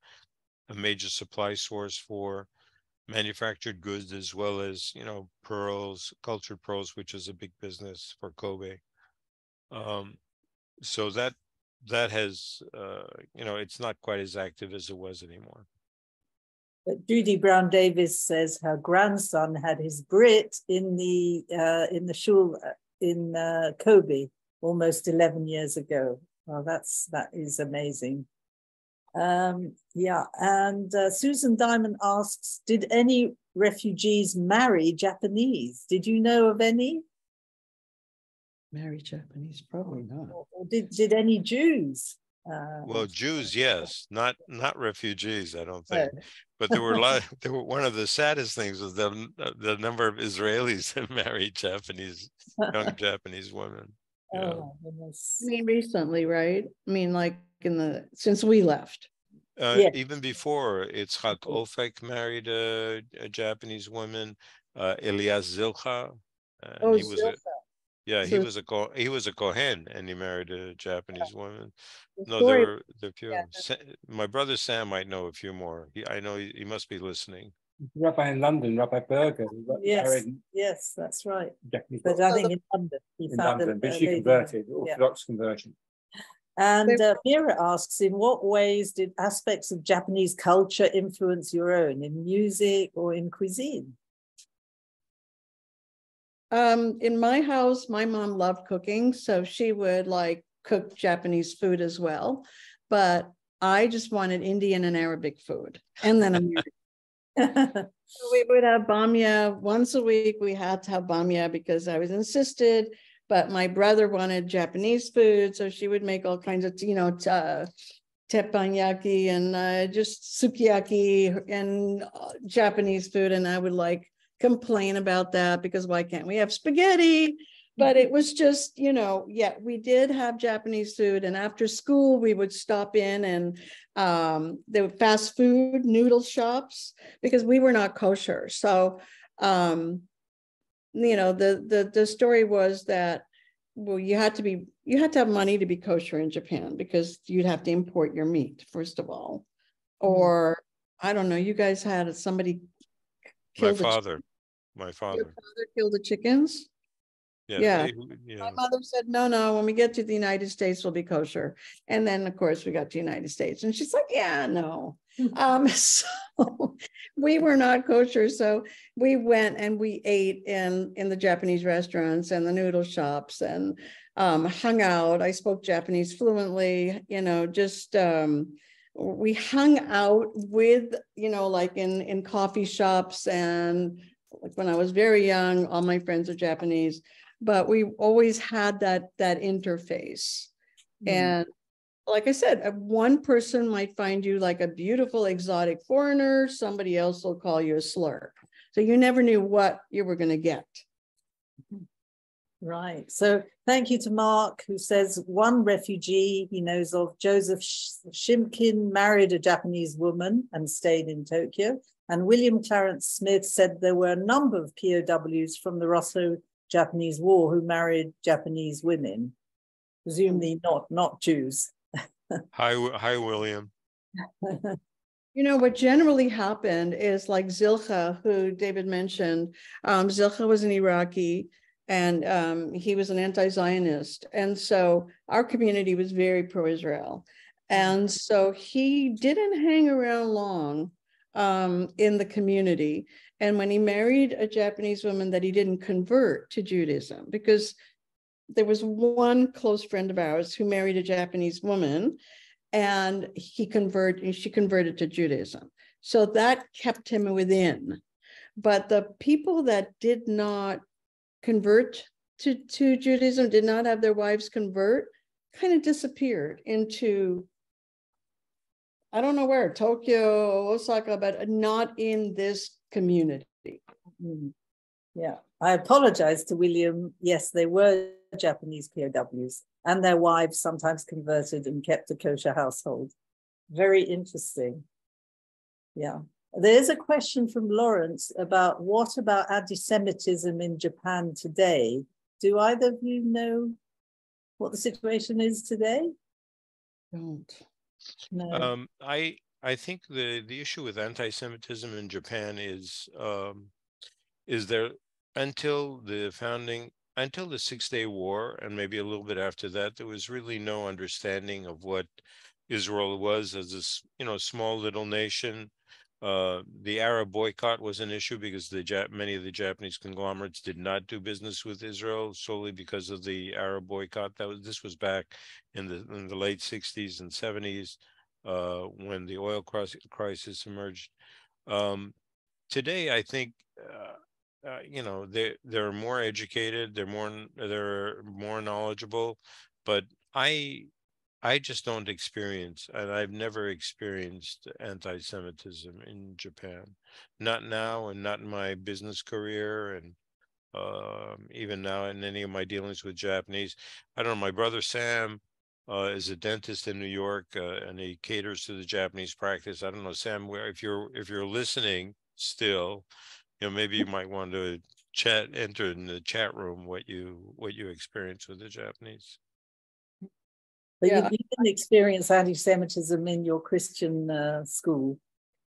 a major supply source for manufactured goods as well as you know pearls, cultured pearls, which is a big business for Kobe. Um, so that that has uh, you know it's not quite as active as it was anymore. But Judy Brown Davis says her grandson had his Brit in the uh, in the shul uh, in uh, Kobe almost 11 years ago. Well, that's that is amazing. Um, yeah, and uh, Susan Diamond asks, did any refugees marry Japanese? Did you know of any? Marry Japanese, probably not. Or, or did did any Jews? Uh, Well, Jews, yes, not not refugees, I don't think. But there were a lot. There were one of the saddest things was the the number of Israelis that married Japanese young Japanese women. Yeah. Oh, goodness. I mean, recently, right? I mean, like in the, since we left. Uh, Yeah. even before Itzhak Ofek married a, a Japanese woman, uh, Elias Zilcha. And Oh, he was a, Zilcha. yeah, he was a Ko- he was a Kohen and he married a Japanese woman. The No, story- there were there are a few. yeah, Sa- My brother Sam might know a few more. He, I know he, he must be listening. Rabbi in London, Rabbi Berger, Yes. Yes, that's right. Japanese But I think in London, he in found London, but she lady. converted, Yeah. Orthodox conversion. And uh, Mira asks, in what ways did aspects of Japanese culture influence your own in music or in cuisine? Um, in my house, my mom loved cooking, so she would like cook Japanese food as well. But I just wanted Indian and Arabic food. And then American. We would have bamia once a week. We had to have bamia because I was insisted. But my brother wanted Japanese food, so she would make all kinds of, you know, uh, teppanyaki and uh, just sukiyaki and uh, Japanese food, and I would like complain about that because why can't we have spaghetti? But it was just, you know, yeah, we did have Japanese food, and after school we would stop in and um, there were fast food noodle shops because we were not kosher. So, um, you know, the the the story was that well, you had to be you had to have money to be kosher in Japan because you'd have to import your meat first of all, or I don't know. You guys had somebody My kill the father, my Your father. father killed the chickens. Yeah. yeah. he- yeah. My mother said, no, no, when we get to the United States, we'll be kosher. And then, of course, we got to the United States and she's like, yeah, no. Um, so we were not kosher. So we went and we ate in, in the Japanese restaurants and the noodle shops and um, hung out. I spoke Japanese fluently, you know, just, um, we hung out with, you know, like in, in coffee shops and like when I was very young, all my friends are Japanese but we always had that that interface and like i said uh, one person might find you like a beautiful exotic foreigner somebody else will call you a slur so you never knew what you were going to get Right. So thank you to Mark, who says one refugee he knows of, Joseph Shimkin, married a Japanese woman and stayed in Tokyo. And William Clarence Smith said there were a number of POWs from the Russo Japanese War who married Japanese women, presumably not, not Jews. Hi, hi, William. you know what generally happened is like zilcha who david mentioned um, zilcha was an iraqi and um, he was an anti-zionist and so our community was very pro-israel and so he didn't hang around long um, in the community and when he married a japanese woman that he didn't convert to judaism because there was one close friend of ours who married a japanese woman and he converted she converted to judaism. So that kept him within. But the people that did not convert to, to judaism did not have their wives convert kind of disappeared into i don't know where tokyo osaka but not in this community Mm. Yeah, I apologize to William. Yes, they were Japanese POWs, and their wives sometimes converted and kept a kosher household. Very interesting. Yeah. There's a question from Lawrence about what about anti Semitism in Japan today? Do either of you know what the situation is today? don't No. Um, I I think the the issue with anti-Semitism in Japan is um, is there until the founding until the Six Day War and maybe a little bit after that, there was really no understanding of what Israel was as this you know small little nation. Uh, the Arab boycott was an issue because the Jap- many of the Japanese conglomerates did not do business with Israel solely because of the Arab boycott. That was this was back in the in the late '60s and '70s uh, when the oil crisis emerged. Um, today, I think uh, uh, you know they they're more educated, they're more they're more knowledgeable, but I I just don't experience, and I've never experienced anti-Semitism in Japan, not now, and not in my business career, and um, even now in any of my dealings with Japanese. I don't know. My brother Sam uh, is a dentist in New York, uh, and he caters to the Japanese practice. I don't know, Sam, where if you're if you're listening still, you know, maybe you might want to chat, enter in the chat room what you what you experience with the Japanese. But yeah. you, you, didn't experience anti-Semitism in your Christian uh, school.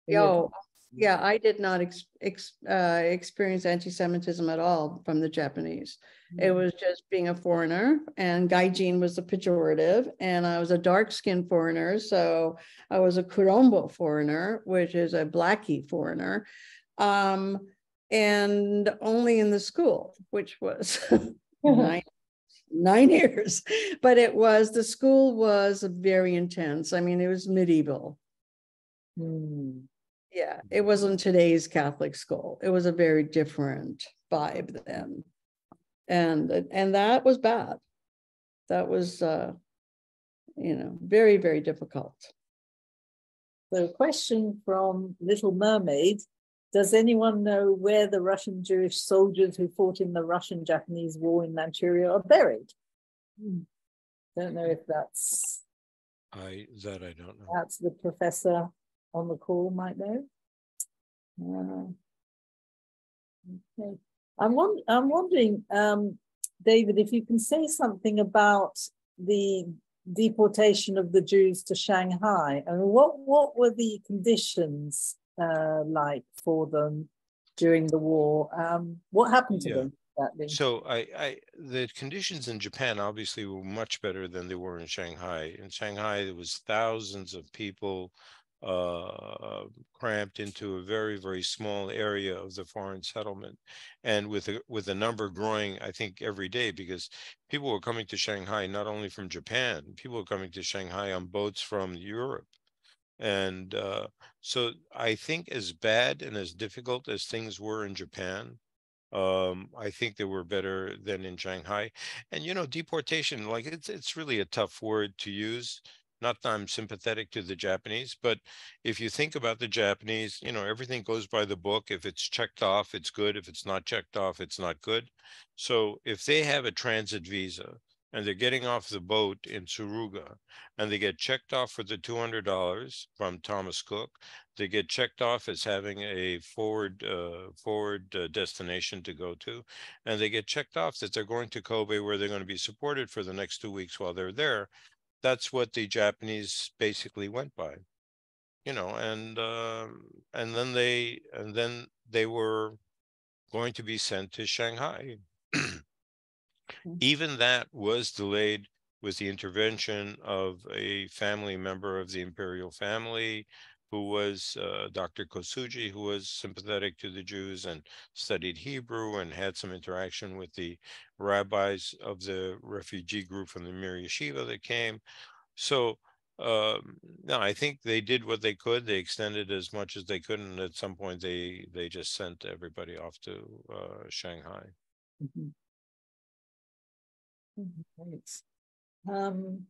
Yo, yeah, I did not ex, ex, uh, experience anti-Semitism at all from the Japanese. Mm-hmm. It was just being a foreigner, and gaijin was a pejorative, and I was a dark-skinned foreigner, so I was a kurombo foreigner, which is a blackie foreigner, um, and only in the school, which was nine, nine years. But it was the school was very intense. I mean, it was medieval. Mm yeah, it wasn't today's Catholic school. It was a very different vibe then. And and that was bad. That was uh, you know, very, very difficult. So question from Little Mermaid. Does anyone know where the Russian Jewish soldiers who fought in the Russian-Japanese war in Manchuria are buried? Hmm. Don't know if that's I that I don't know. That's the professor on the call might know. Uh, okay. I'm, won- I'm wondering, um, David, if you can say something about the deportation of the Jews to Shanghai. I mean, what, what were the conditions uh, like for them during the war? Um, what happened to yeah. them? Exactly? So I, I, the conditions in Japan obviously were much better than they were in Shanghai. In Shanghai, there was thousands of people uh, cramped into a very very small area of the foreign settlement, and with a, with a number growing, I think every day because people were coming to Shanghai not only from Japan, people were coming to Shanghai on boats from Europe, and uh, so I think as bad and as difficult as things were in Japan, um, I think they were better than in Shanghai. And you know, deportation, like it's it's really a tough word to use not that I'm sympathetic to the Japanese, but if you think about the Japanese, you know, everything goes by the book. If it's checked off, it's good. If it's not checked off, it's not good. So if they have a transit visa and they're getting off the boat in Tsuruga and they get checked off for the $200 from Thomas Cook, they get checked off as having a forward uh, forward uh, destination to go to, and they get checked off that they're going to Kobe where they're going to be supported for the next two weeks while they're there that's what the Japanese basically went by, you know, and uh, and then they and then they were going to be sent to Shanghai. Mm. Even that was delayed with the intervention of a family member of the imperial family who was uh, Dr. Kotsuji, who was sympathetic to the Jews and studied Hebrew and had some interaction with the rabbis of the refugee group from the Mir Yeshiva that came. So um, no, I think they did what they could. They extended as much as they could, and at some point they they just sent everybody off to uh, Shanghai. Mm-hmm. mm-hmm. Um,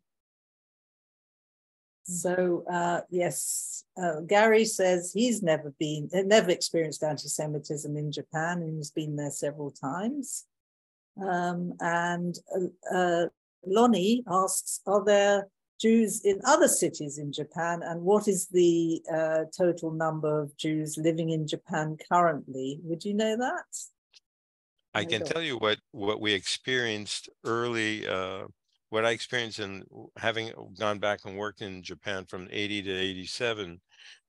so uh, yes, uh, Gary says he's never been, uh, never experienced anti-Semitism in Japan, and he's been there several times. Um, and uh, uh, Lonnie asks, are there Jews in other cities in Japan, and what is the uh, total number of Jews living in Japan currently? Would you know that? I can tell you what what we experienced early uh, what I experienced in having gone back and worked in Japan from 80 to 87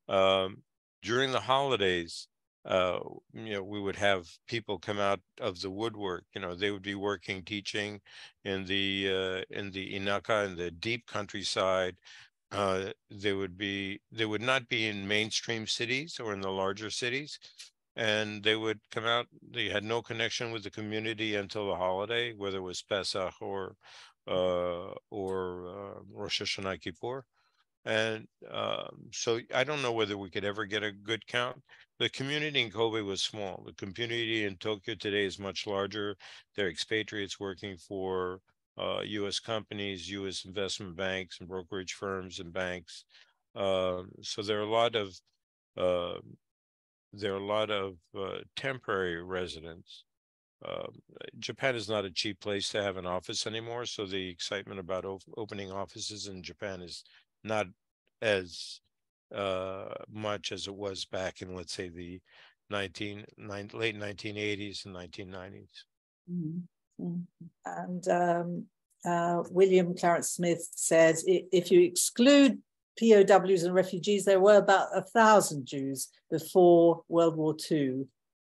Um, during the holidays, uh, you know, we would have people come out of the woodwork. You know, they would be working, teaching in the uh, in the Inaka in the deep countryside. Uh, they would be they would not be in mainstream cities or in the larger cities, and they would come out. They had no connection with the community until the holiday, whether it was Pesach or uh, or uh, Rosh Hashanah Kippur. And um, so I don't know whether we could ever get a good count. The community in Kobe was small. The community in Tokyo today is much larger. There are expatriates working for uh, U.S. companies, U.S. investment banks, and brokerage firms and banks. Uh, so there are a lot of uh, there are a lot of uh, temporary residents. Um, Japan is not a cheap place to have an office anymore, so the excitement about op opening offices in Japan is not as uh, much as it was back in, let's say, the 19, nine, late 1980s and 1990s. Mm-hmm. And um, uh, William Clarence Smith says if you exclude POWs and refugees, there were about a thousand Jews before World War II,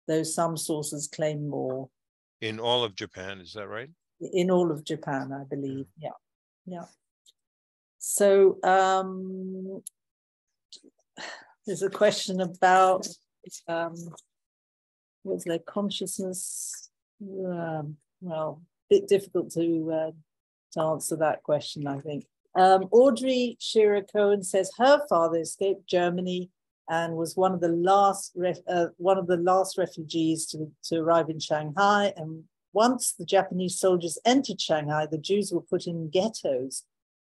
though some sources claim more. In all of Japan, is that right? In all of Japan, I believe. Yeah. Yeah. So um, there's a question about um, was their consciousness? Um, well, a bit difficult to uh, to answer that question, I think. Um, Audrey Shearer Cohen says her father escaped Germany and was one of the last uh, one of the last refugees to, to arrive in Shanghai. And once the Japanese soldiers entered Shanghai, the Jews were put in ghettos,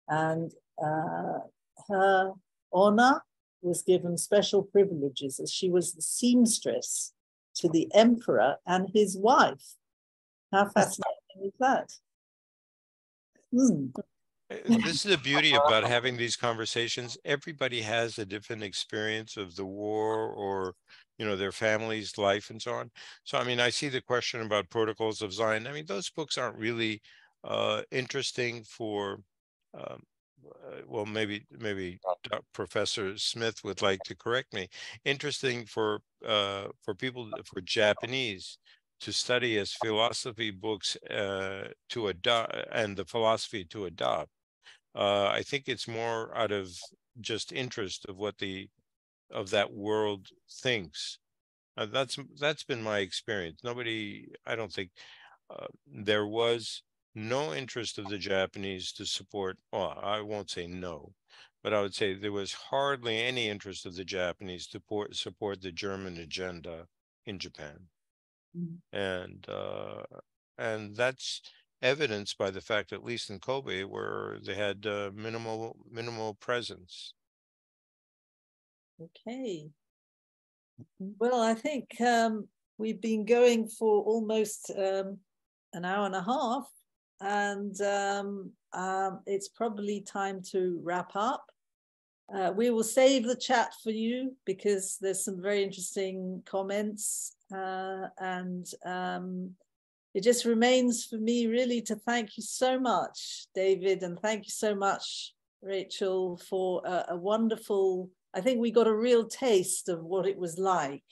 and uh, her honor was given special privileges as she was the seamstress to the emperor and his wife. How fascinating is that? Hmm. Uh, this is the beauty about having these conversations. Everybody has a different experience of the war or, you know, their family's life and so on. So, I mean, I see the question about protocols of Zion. I mean, those books aren't really uh, interesting for um, uh, well, maybe maybe Professor Smith would like to correct me. Interesting for uh, for people for Japanese to study as philosophy books uh, to adopt and the philosophy to adopt. Uh, I think it's more out of just interest of what the of that world thinks. Uh, that's that's been my experience. Nobody, I don't think uh, there was no interest of the Japanese to support, well, I won't say no, but I would say there was hardly any interest of the Japanese to support, support the German agenda in Japan. Mm-hmm. And uh, and that's evidenced by the fact, at least in Kobe, where they had uh, minimal minimal presence. Okay. Well, I think um, we've been going for almost um, an hour and a half and um, um, it's probably time to wrap up. Uh, we will save the chat for you because there's some very interesting comments uh, and um, it just remains for me really to thank you so much, David, and thank you so much, Rachel, for a, a wonderful, I think we got a real taste of what it was like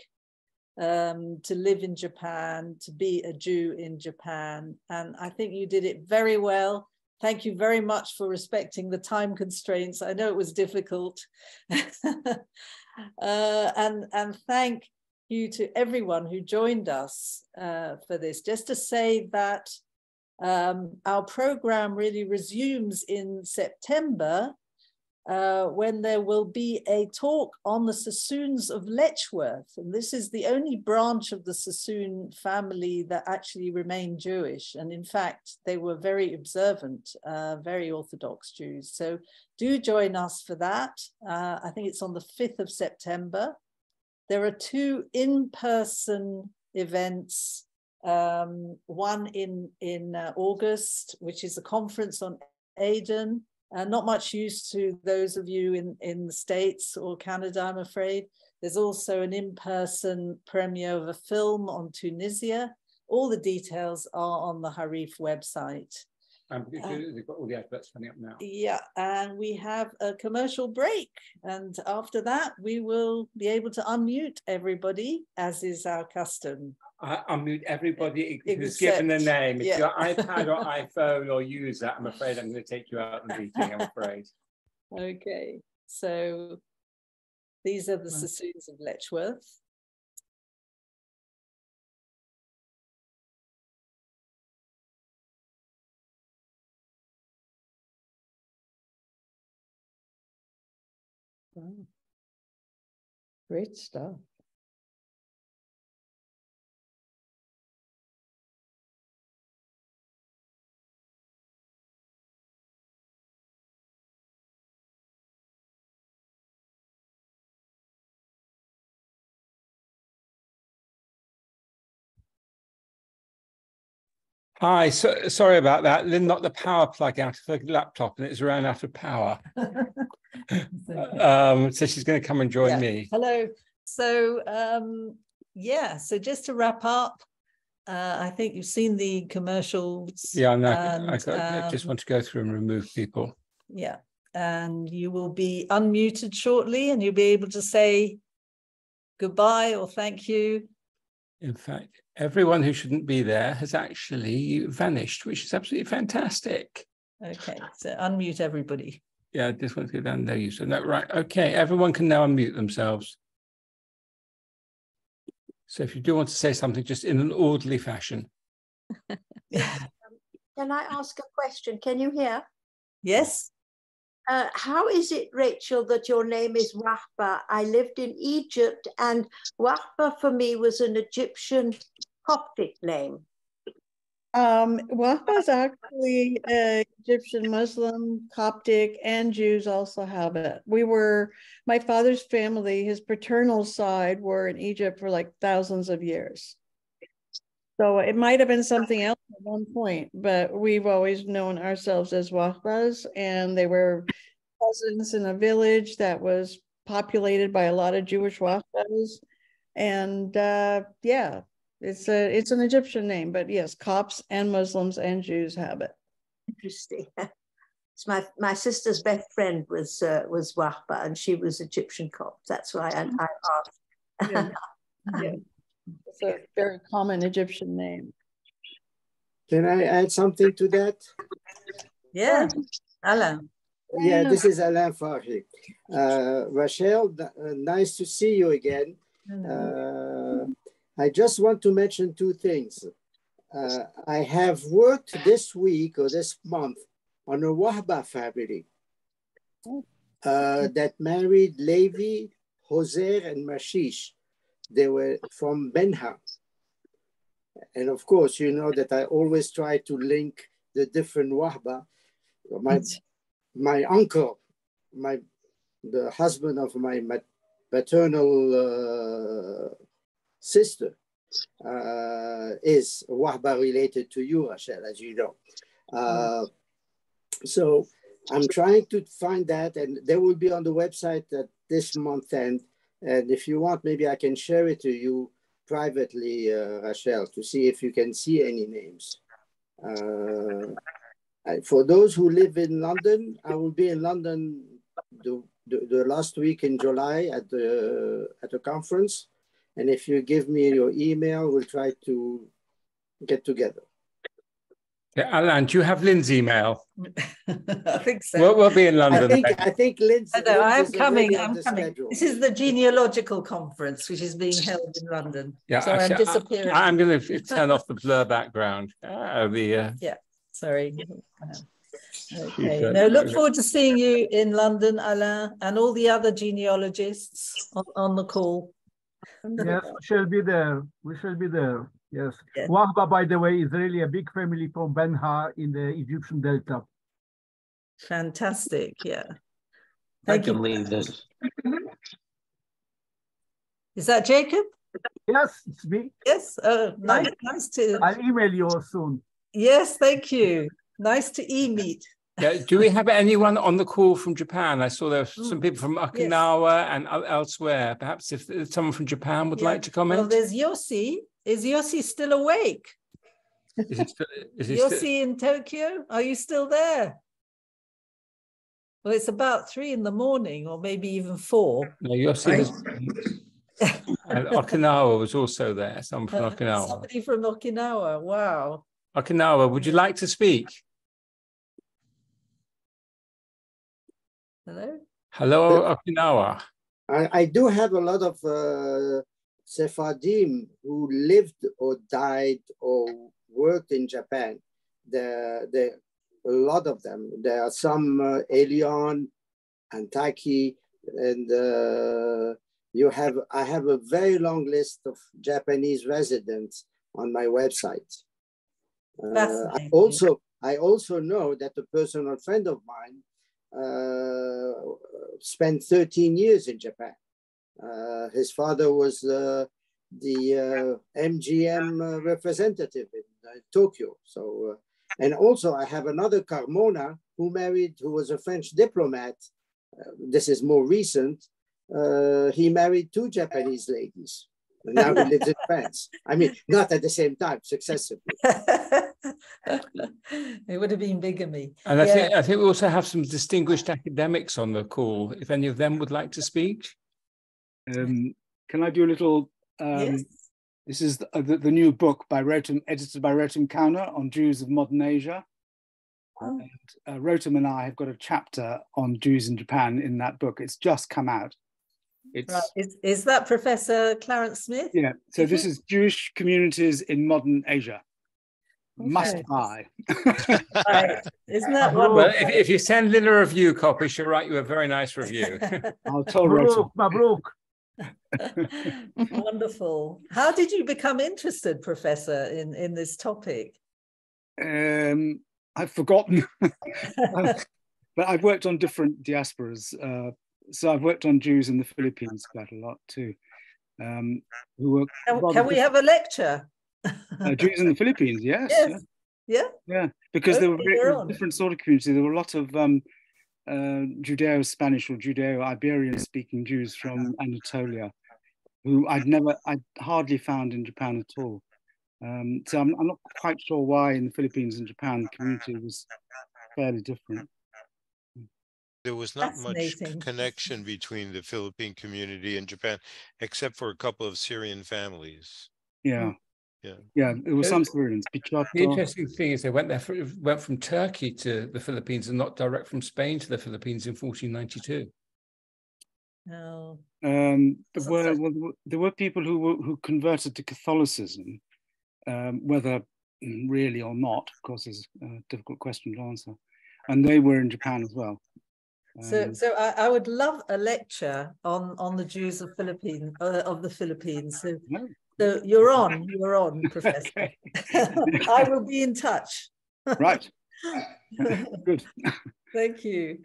um, to live in Japan, to be a Jew in Japan. And I think you did it very well. Thank you very much for respecting the time constraints. I know it was difficult. uh, and, and thank you to everyone who joined us uh, for this. Just to say that um, our program really resumes in September uh, when there will be a talk on the Sassoons of Letchworth. And this is the only branch of the Sassoon family that actually remained Jewish. And in fact, they were very observant, uh, very Orthodox Jews. So do join us for that. Uh, I think it's on the 5th of September. There are two in-person events um, one in in uh, August, which is a conference on Aden, uh, not much use to those of you in, in the States or Canada, I'm afraid. There's also an in-person premiere of a film on Tunisia. All the details are on the Harif website. Um, because they've got all the adverts coming up now. Yeah, and we have a commercial break. And after that, we will be able to unmute everybody, as is our custom. I unmute everybody who's given a Except- name. If yeah. you're iPad or iPhone or user, I'm afraid I'm going to take you out of the meeting, I'm afraid. Okay, so these are the. Sassoons of Letchworth. Wow. Great stuff. Hi, so, sorry about that. Lyn knocked the power plug out of her laptop and it's ran out of power. Um, so she's going to come and join Yeah. me. Hello. So, um, yeah, so just to wrap up, uh, I think you've seen the commercials. Yeah, I know. I, and, got- I just um, want to go through and remove people. Yeah, and you will be unmuted shortly and you'll be able to say goodbye or thank you. In fact, everyone who shouldn't be there has actually vanished, which is absolutely fantastic. Okay, so unmute everybody. Yeah, I just want to go down there. You said that right. Okay, everyone can now unmute themselves. So if you do want to say something, just in an orderly fashion. Can I ask a question? Can you hear? Yes, Uh, how is it, Rachel, that your name is Wahba? I lived in Egypt and Wahba for me was an Egyptian Coptic name. Um, actually uh, Egyptian Muslim, Coptic, and Jews also have it. We were, my father's family, his paternal side were in Egypt for like thousands of years. So it might have been something else at one point, but we've always known ourselves as Wahbas, and they were cousins in a village that was populated by a lot of Jewish Wahbas. And uh, yeah, it's a it's an Egyptian name, but yes, Copts and Muslims and Jews have it. Interesting. It's my, my sister's best friend was uh, was Wahba and she was Egyptian Copt. That's why I, I asked. Yeah. Yeah. It's a very common Egyptian name. Can I add something to that? yeah, Alan. Yeah, this is Alain Farhi. Uh, Rachel, uh, nice to see you again. Uh, I just want to mention two things. Uh, I have worked this week or this month on a Wahba family uh, that married Levi, Hoser, and Mashish. They were from Benha. And of course, you know that I always try to link the different Wahba. My, my uncle, my the husband of my mat- paternal uh, sister, uh, is Wahba related to you, Rachel, as you know. Uh, so I'm trying to find that, and they will be on the website at this month end. And if you want, maybe I can share it to you privately, uh, Rachel, to see if you can see any names. Uh, for those who live in London, I will be in London the, the, the last week in July at the at a conference. And if you give me your email, we'll try to get together. Yeah, Alan, do you have Lyn's email? I think so. We'll, we'll be in I London. think I think Lyn's, I know, Lyn's I'm coming, I'm coming. schedule. This is the genealogical conference, which is being held in London. Yeah, So I'm disappearing. I, am going to turn off the blur background. Uh, the uh, Sorry. Okay, said- no, look forward to seeing you in London, Alain, and all the other genealogists on, on the call. Yes, we shall be there. We shall be there. Yes. Yeah. Wahba, by the way, is really a big family from Benha in the Egyptian Delta. Fantastic, yeah. I Thank can you. leave this. Is that Jacob? Yes, it's me. Yes, oh, nice, nice to, I'll email you soon. yes, thank you. Nice to e-meet. Yeah, do we have anyone on the call from Japan? I saw there were some Mm, people from Okinawa and elsewhere. Perhaps if if someone from Japan would Yeah. like to comment. Well, there's Yossi. Is Yossi still awake? Is it, still- is it You're still- seeing Tokyo? Are you still there? Well, it's about three in the morning or maybe even four. no, you're seeing. And Okinawa was also there. Someone from Uh, Okinawa. Somebody from Okinawa. Wow. Okinawa, would you like to speak? Hello? Hello, Okinawa. I, I do have a lot of uh, Sephardim who lived or died or worked in Japan. There, there, a lot of them. There are some uh, Elion, Antaki, and uh, you have. I have a very long list of Japanese residents on my website. Uh, I also, I also know that a personal friend of mine spent 13 years in Japan. Uh, his father was uh, the uh, MGM uh, representative in uh, Tokyo. So, uh, and also I have another Carmona who married, who was a French diplomat. Uh, this is more recent. Uh, he married two Japanese ladies. And now he lives in France. I mean, not at the same time, successively. it would have been bigamy. And I Yeah. think I think we also have some distinguished academics on the call. If any of them would like to speak. Um, can I do a little? Um, yes. This is the, the, the new book by Rotem, edited by Rotem Kowner on Jews of modern Asia. Oh. Uh, Rotem and I have got a chapter on Jews in Japan in that book. It's just come out. It's Right. Is, is that Professor Clarence Smith? yeah. So this is Jewish communities in modern Asia. Must Okay. buy. Right. Isn't that Well, wonderful? if, if you send Lyn a review copy, she'll write you a very nice review. I'll tell Rotem. Mabruk, Mabruk. Wonderful. How did you become interested, Professor, in, in this topic? Um, I've forgotten. but I've worked on different diasporas. Uh, so I've worked on Jews in the Philippines quite a lot too. Um, who were Can, can we have a lecture? Uh, Jews in the Philippines? Yes. Yes. Yeah. Yeah. yeah. Because there were Okay, very- you're different sort of communities. There were a lot of um, uh, Judeo-Spanish or Judeo-Iberian-speaking Jews from Anatolia, who I'd never, I'd hardly found in Japan at all. Um, so I'm, I'm not quite sure why in the Philippines and Japan the community was fairly different. There was not much connection between the Philippine community and Japan, except for a couple of Syrian families. Yeah. Yeah. Yeah, there were Uh, some Syrians. Pichotto. The interesting thing is they went there, for, went from Turkey to the Philippines and not direct from Spain to the Philippines in 1492. No. Um, there were well, there were- people who were, who converted to Catholicism, um, whether really or not, of course, is a difficult question to answer. And they were in Japan as well. So, Um, so I, I would love a lecture on on the Jews of Philippines uh, of the Philippines. So, no. So you're on, you're on, Professor. I will be in touch. right. Good. Thank you.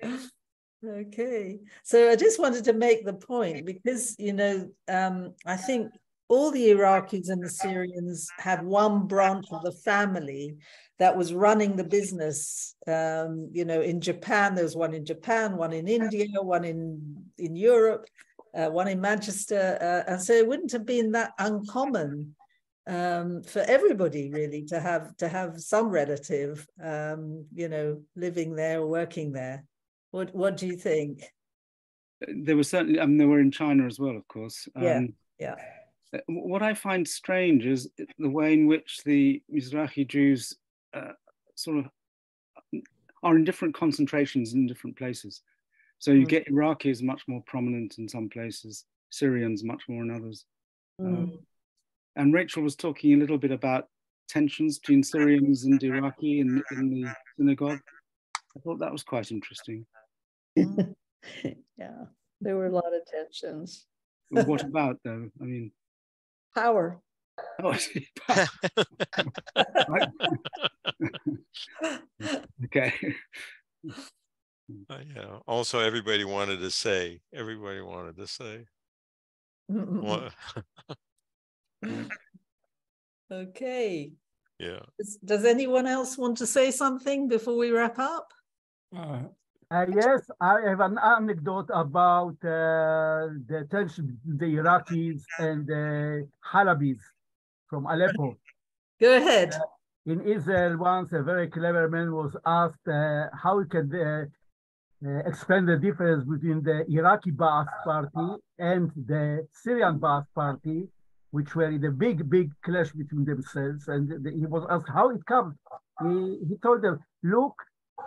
Okay, so I just wanted to make the point because you know um, I think all the Iraqis and the Syrians had one branch of the family that was running the business. Um, you know, in Japan, there was one in Japan, one in India, one in in Europe, uh, one in Manchester, uh, and so it wouldn't have been that uncommon um, for everybody really to have to have some relative, um, you know, living there or working there. What What do you think? There were certainly, I mean, they were in China as well, of course. Yeah. Um, Yeah. Uh, What I find strange is the way in which the Mizrahi Jews uh, sort of are in different concentrations in different places. So you Mm. get Iraqis much more prominent in some places, Syrians much more in others. Um, and Rachel was talking a little bit about tensions between Syrians and Iraqi in, in the synagogue. I thought that was quite interesting. Mm. yeah, there were a lot of tensions. What about though? I mean, Power. oh, I okay. Uh, Yeah, also everybody wanted to say, everybody wanted to say. Okay. Yeah, Does, does anyone else want to say something before we wrap up? Uh, Uh, yes, I have an anecdote about uh, the tension the Iraqis and the Halabis from Aleppo. Go ahead. in Israel, once a very clever man was asked uh, how he can uh, uh, explain the difference between the Iraqi Ba'ath Party and the Syrian Ba'ath Party, which were in a big, big clash between themselves. And the, he was asked how it comes. He, he told them, look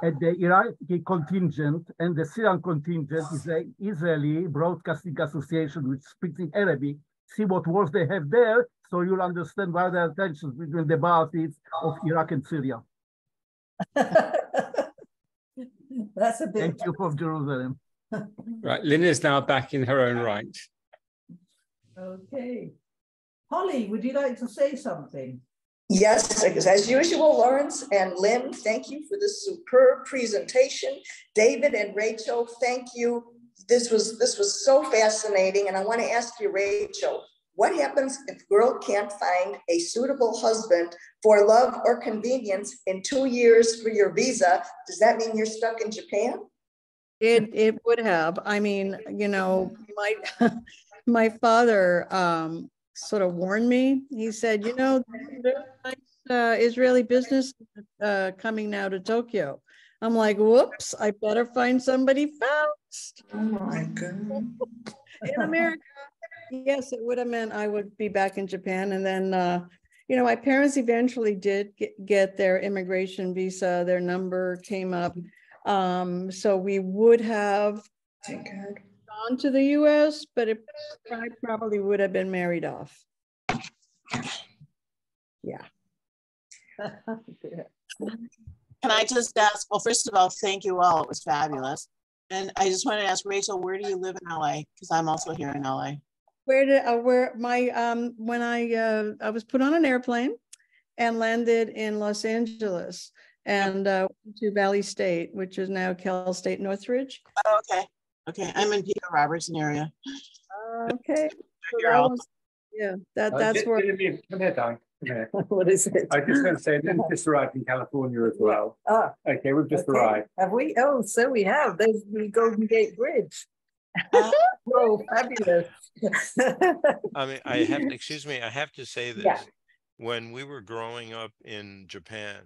at the Iraqi contingent and the Syrian contingent is the Israeli Broadcasting Association, which speaks in Arabic. See what wars they have there, so you'll understand why there are tensions between the Ba'athists of Iraq and Syria. That's a bit. Thank you from Jerusalem. Right, Lyn is now back in her own right. Okay. Holly, would you like to say something? Yes, as usual, Lawrence and Lyn, thank you for this superb presentation. David and Rachel, thank you. This was this was so fascinating, and I want to ask you, Rachel, what happens if girl can't find a suitable husband for love or convenience in two years for your visa? Does that mean you're stuck in Japan? It it would have. I mean, you know, my my father um, sort of warned me. He said, you know, nice, uh, Israeli business uh, coming now to Tokyo. I'm like, whoops, I better find somebody fast. Oh my God. in America. Yes, it would have meant I would be back in Japan. And then, uh, you know, my parents eventually did get, get their immigration visa, their number came up. Um, so we would have gone to the US, but it, I probably would have been married off. Yeah. Can I just ask, well, first of all, thank you all. It was fabulous. And I just want to ask Rachel, where do you live in LA? Because I'm also here in LA. Where did, uh, where my, um, when I, uh, I was put on an airplane and landed in Los Angeles and, uh, went to Valley State, which is now Cal State Northridge. Oh, okay. Okay. I'm in Pico Robertson area. Okay. So You're that all- was- Yeah, that, Uh, that's Jen- where, Genevieve, Come here, darling. Come here. What is it? I just want to say, Lyn just arrived in California as well. Ah, Okay, we've just okay. arrived. Have we? Oh, so we have. There's the Golden Gate Bridge. Oh, fabulous. I mean, I have, excuse me, I have to say this. Yeah. When we were growing up in Japan,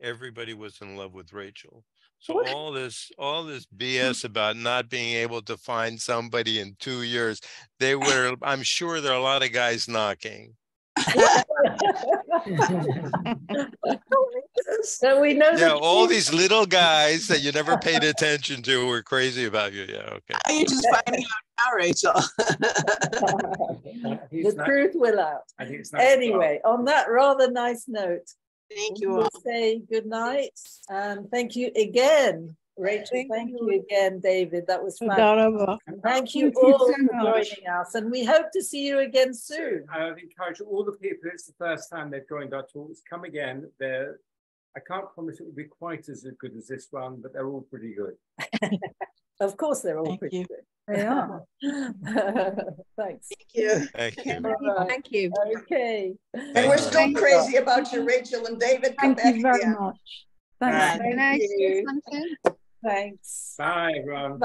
everybody was in love with Rachel. So What? all this, all this BS about not being able to find somebody in two years, they were, I'm sure there are a lot of guys knocking. So we know. Yeah, that all these little guys that you never paid attention to were crazy about you. Yeah, okay. Are you just finding out now, Rachel? The truth will out. I think it's nine o'clock. Anyway, on that rather nice note, Thank you all. say good night and thank you again, Rachel. Thank Thank you. you again, David. That was fun. Thank And Thank you Thank you all so for joining us and we hope to see you again soon. I would encourage all the people, it's the first time they've joined our talks, come again. They're, I can't promise it will be quite as good as this one, but they're all pretty good. Of course, they're all Thank pretty you. good. They are. Thanks. Thank you. Thank you. All right. Thank you. Okay. And we're still crazy about you, Rachel and David. Come back again. much. Bye. Thanks. Thank Thank you. Thanks. Bye, everyone.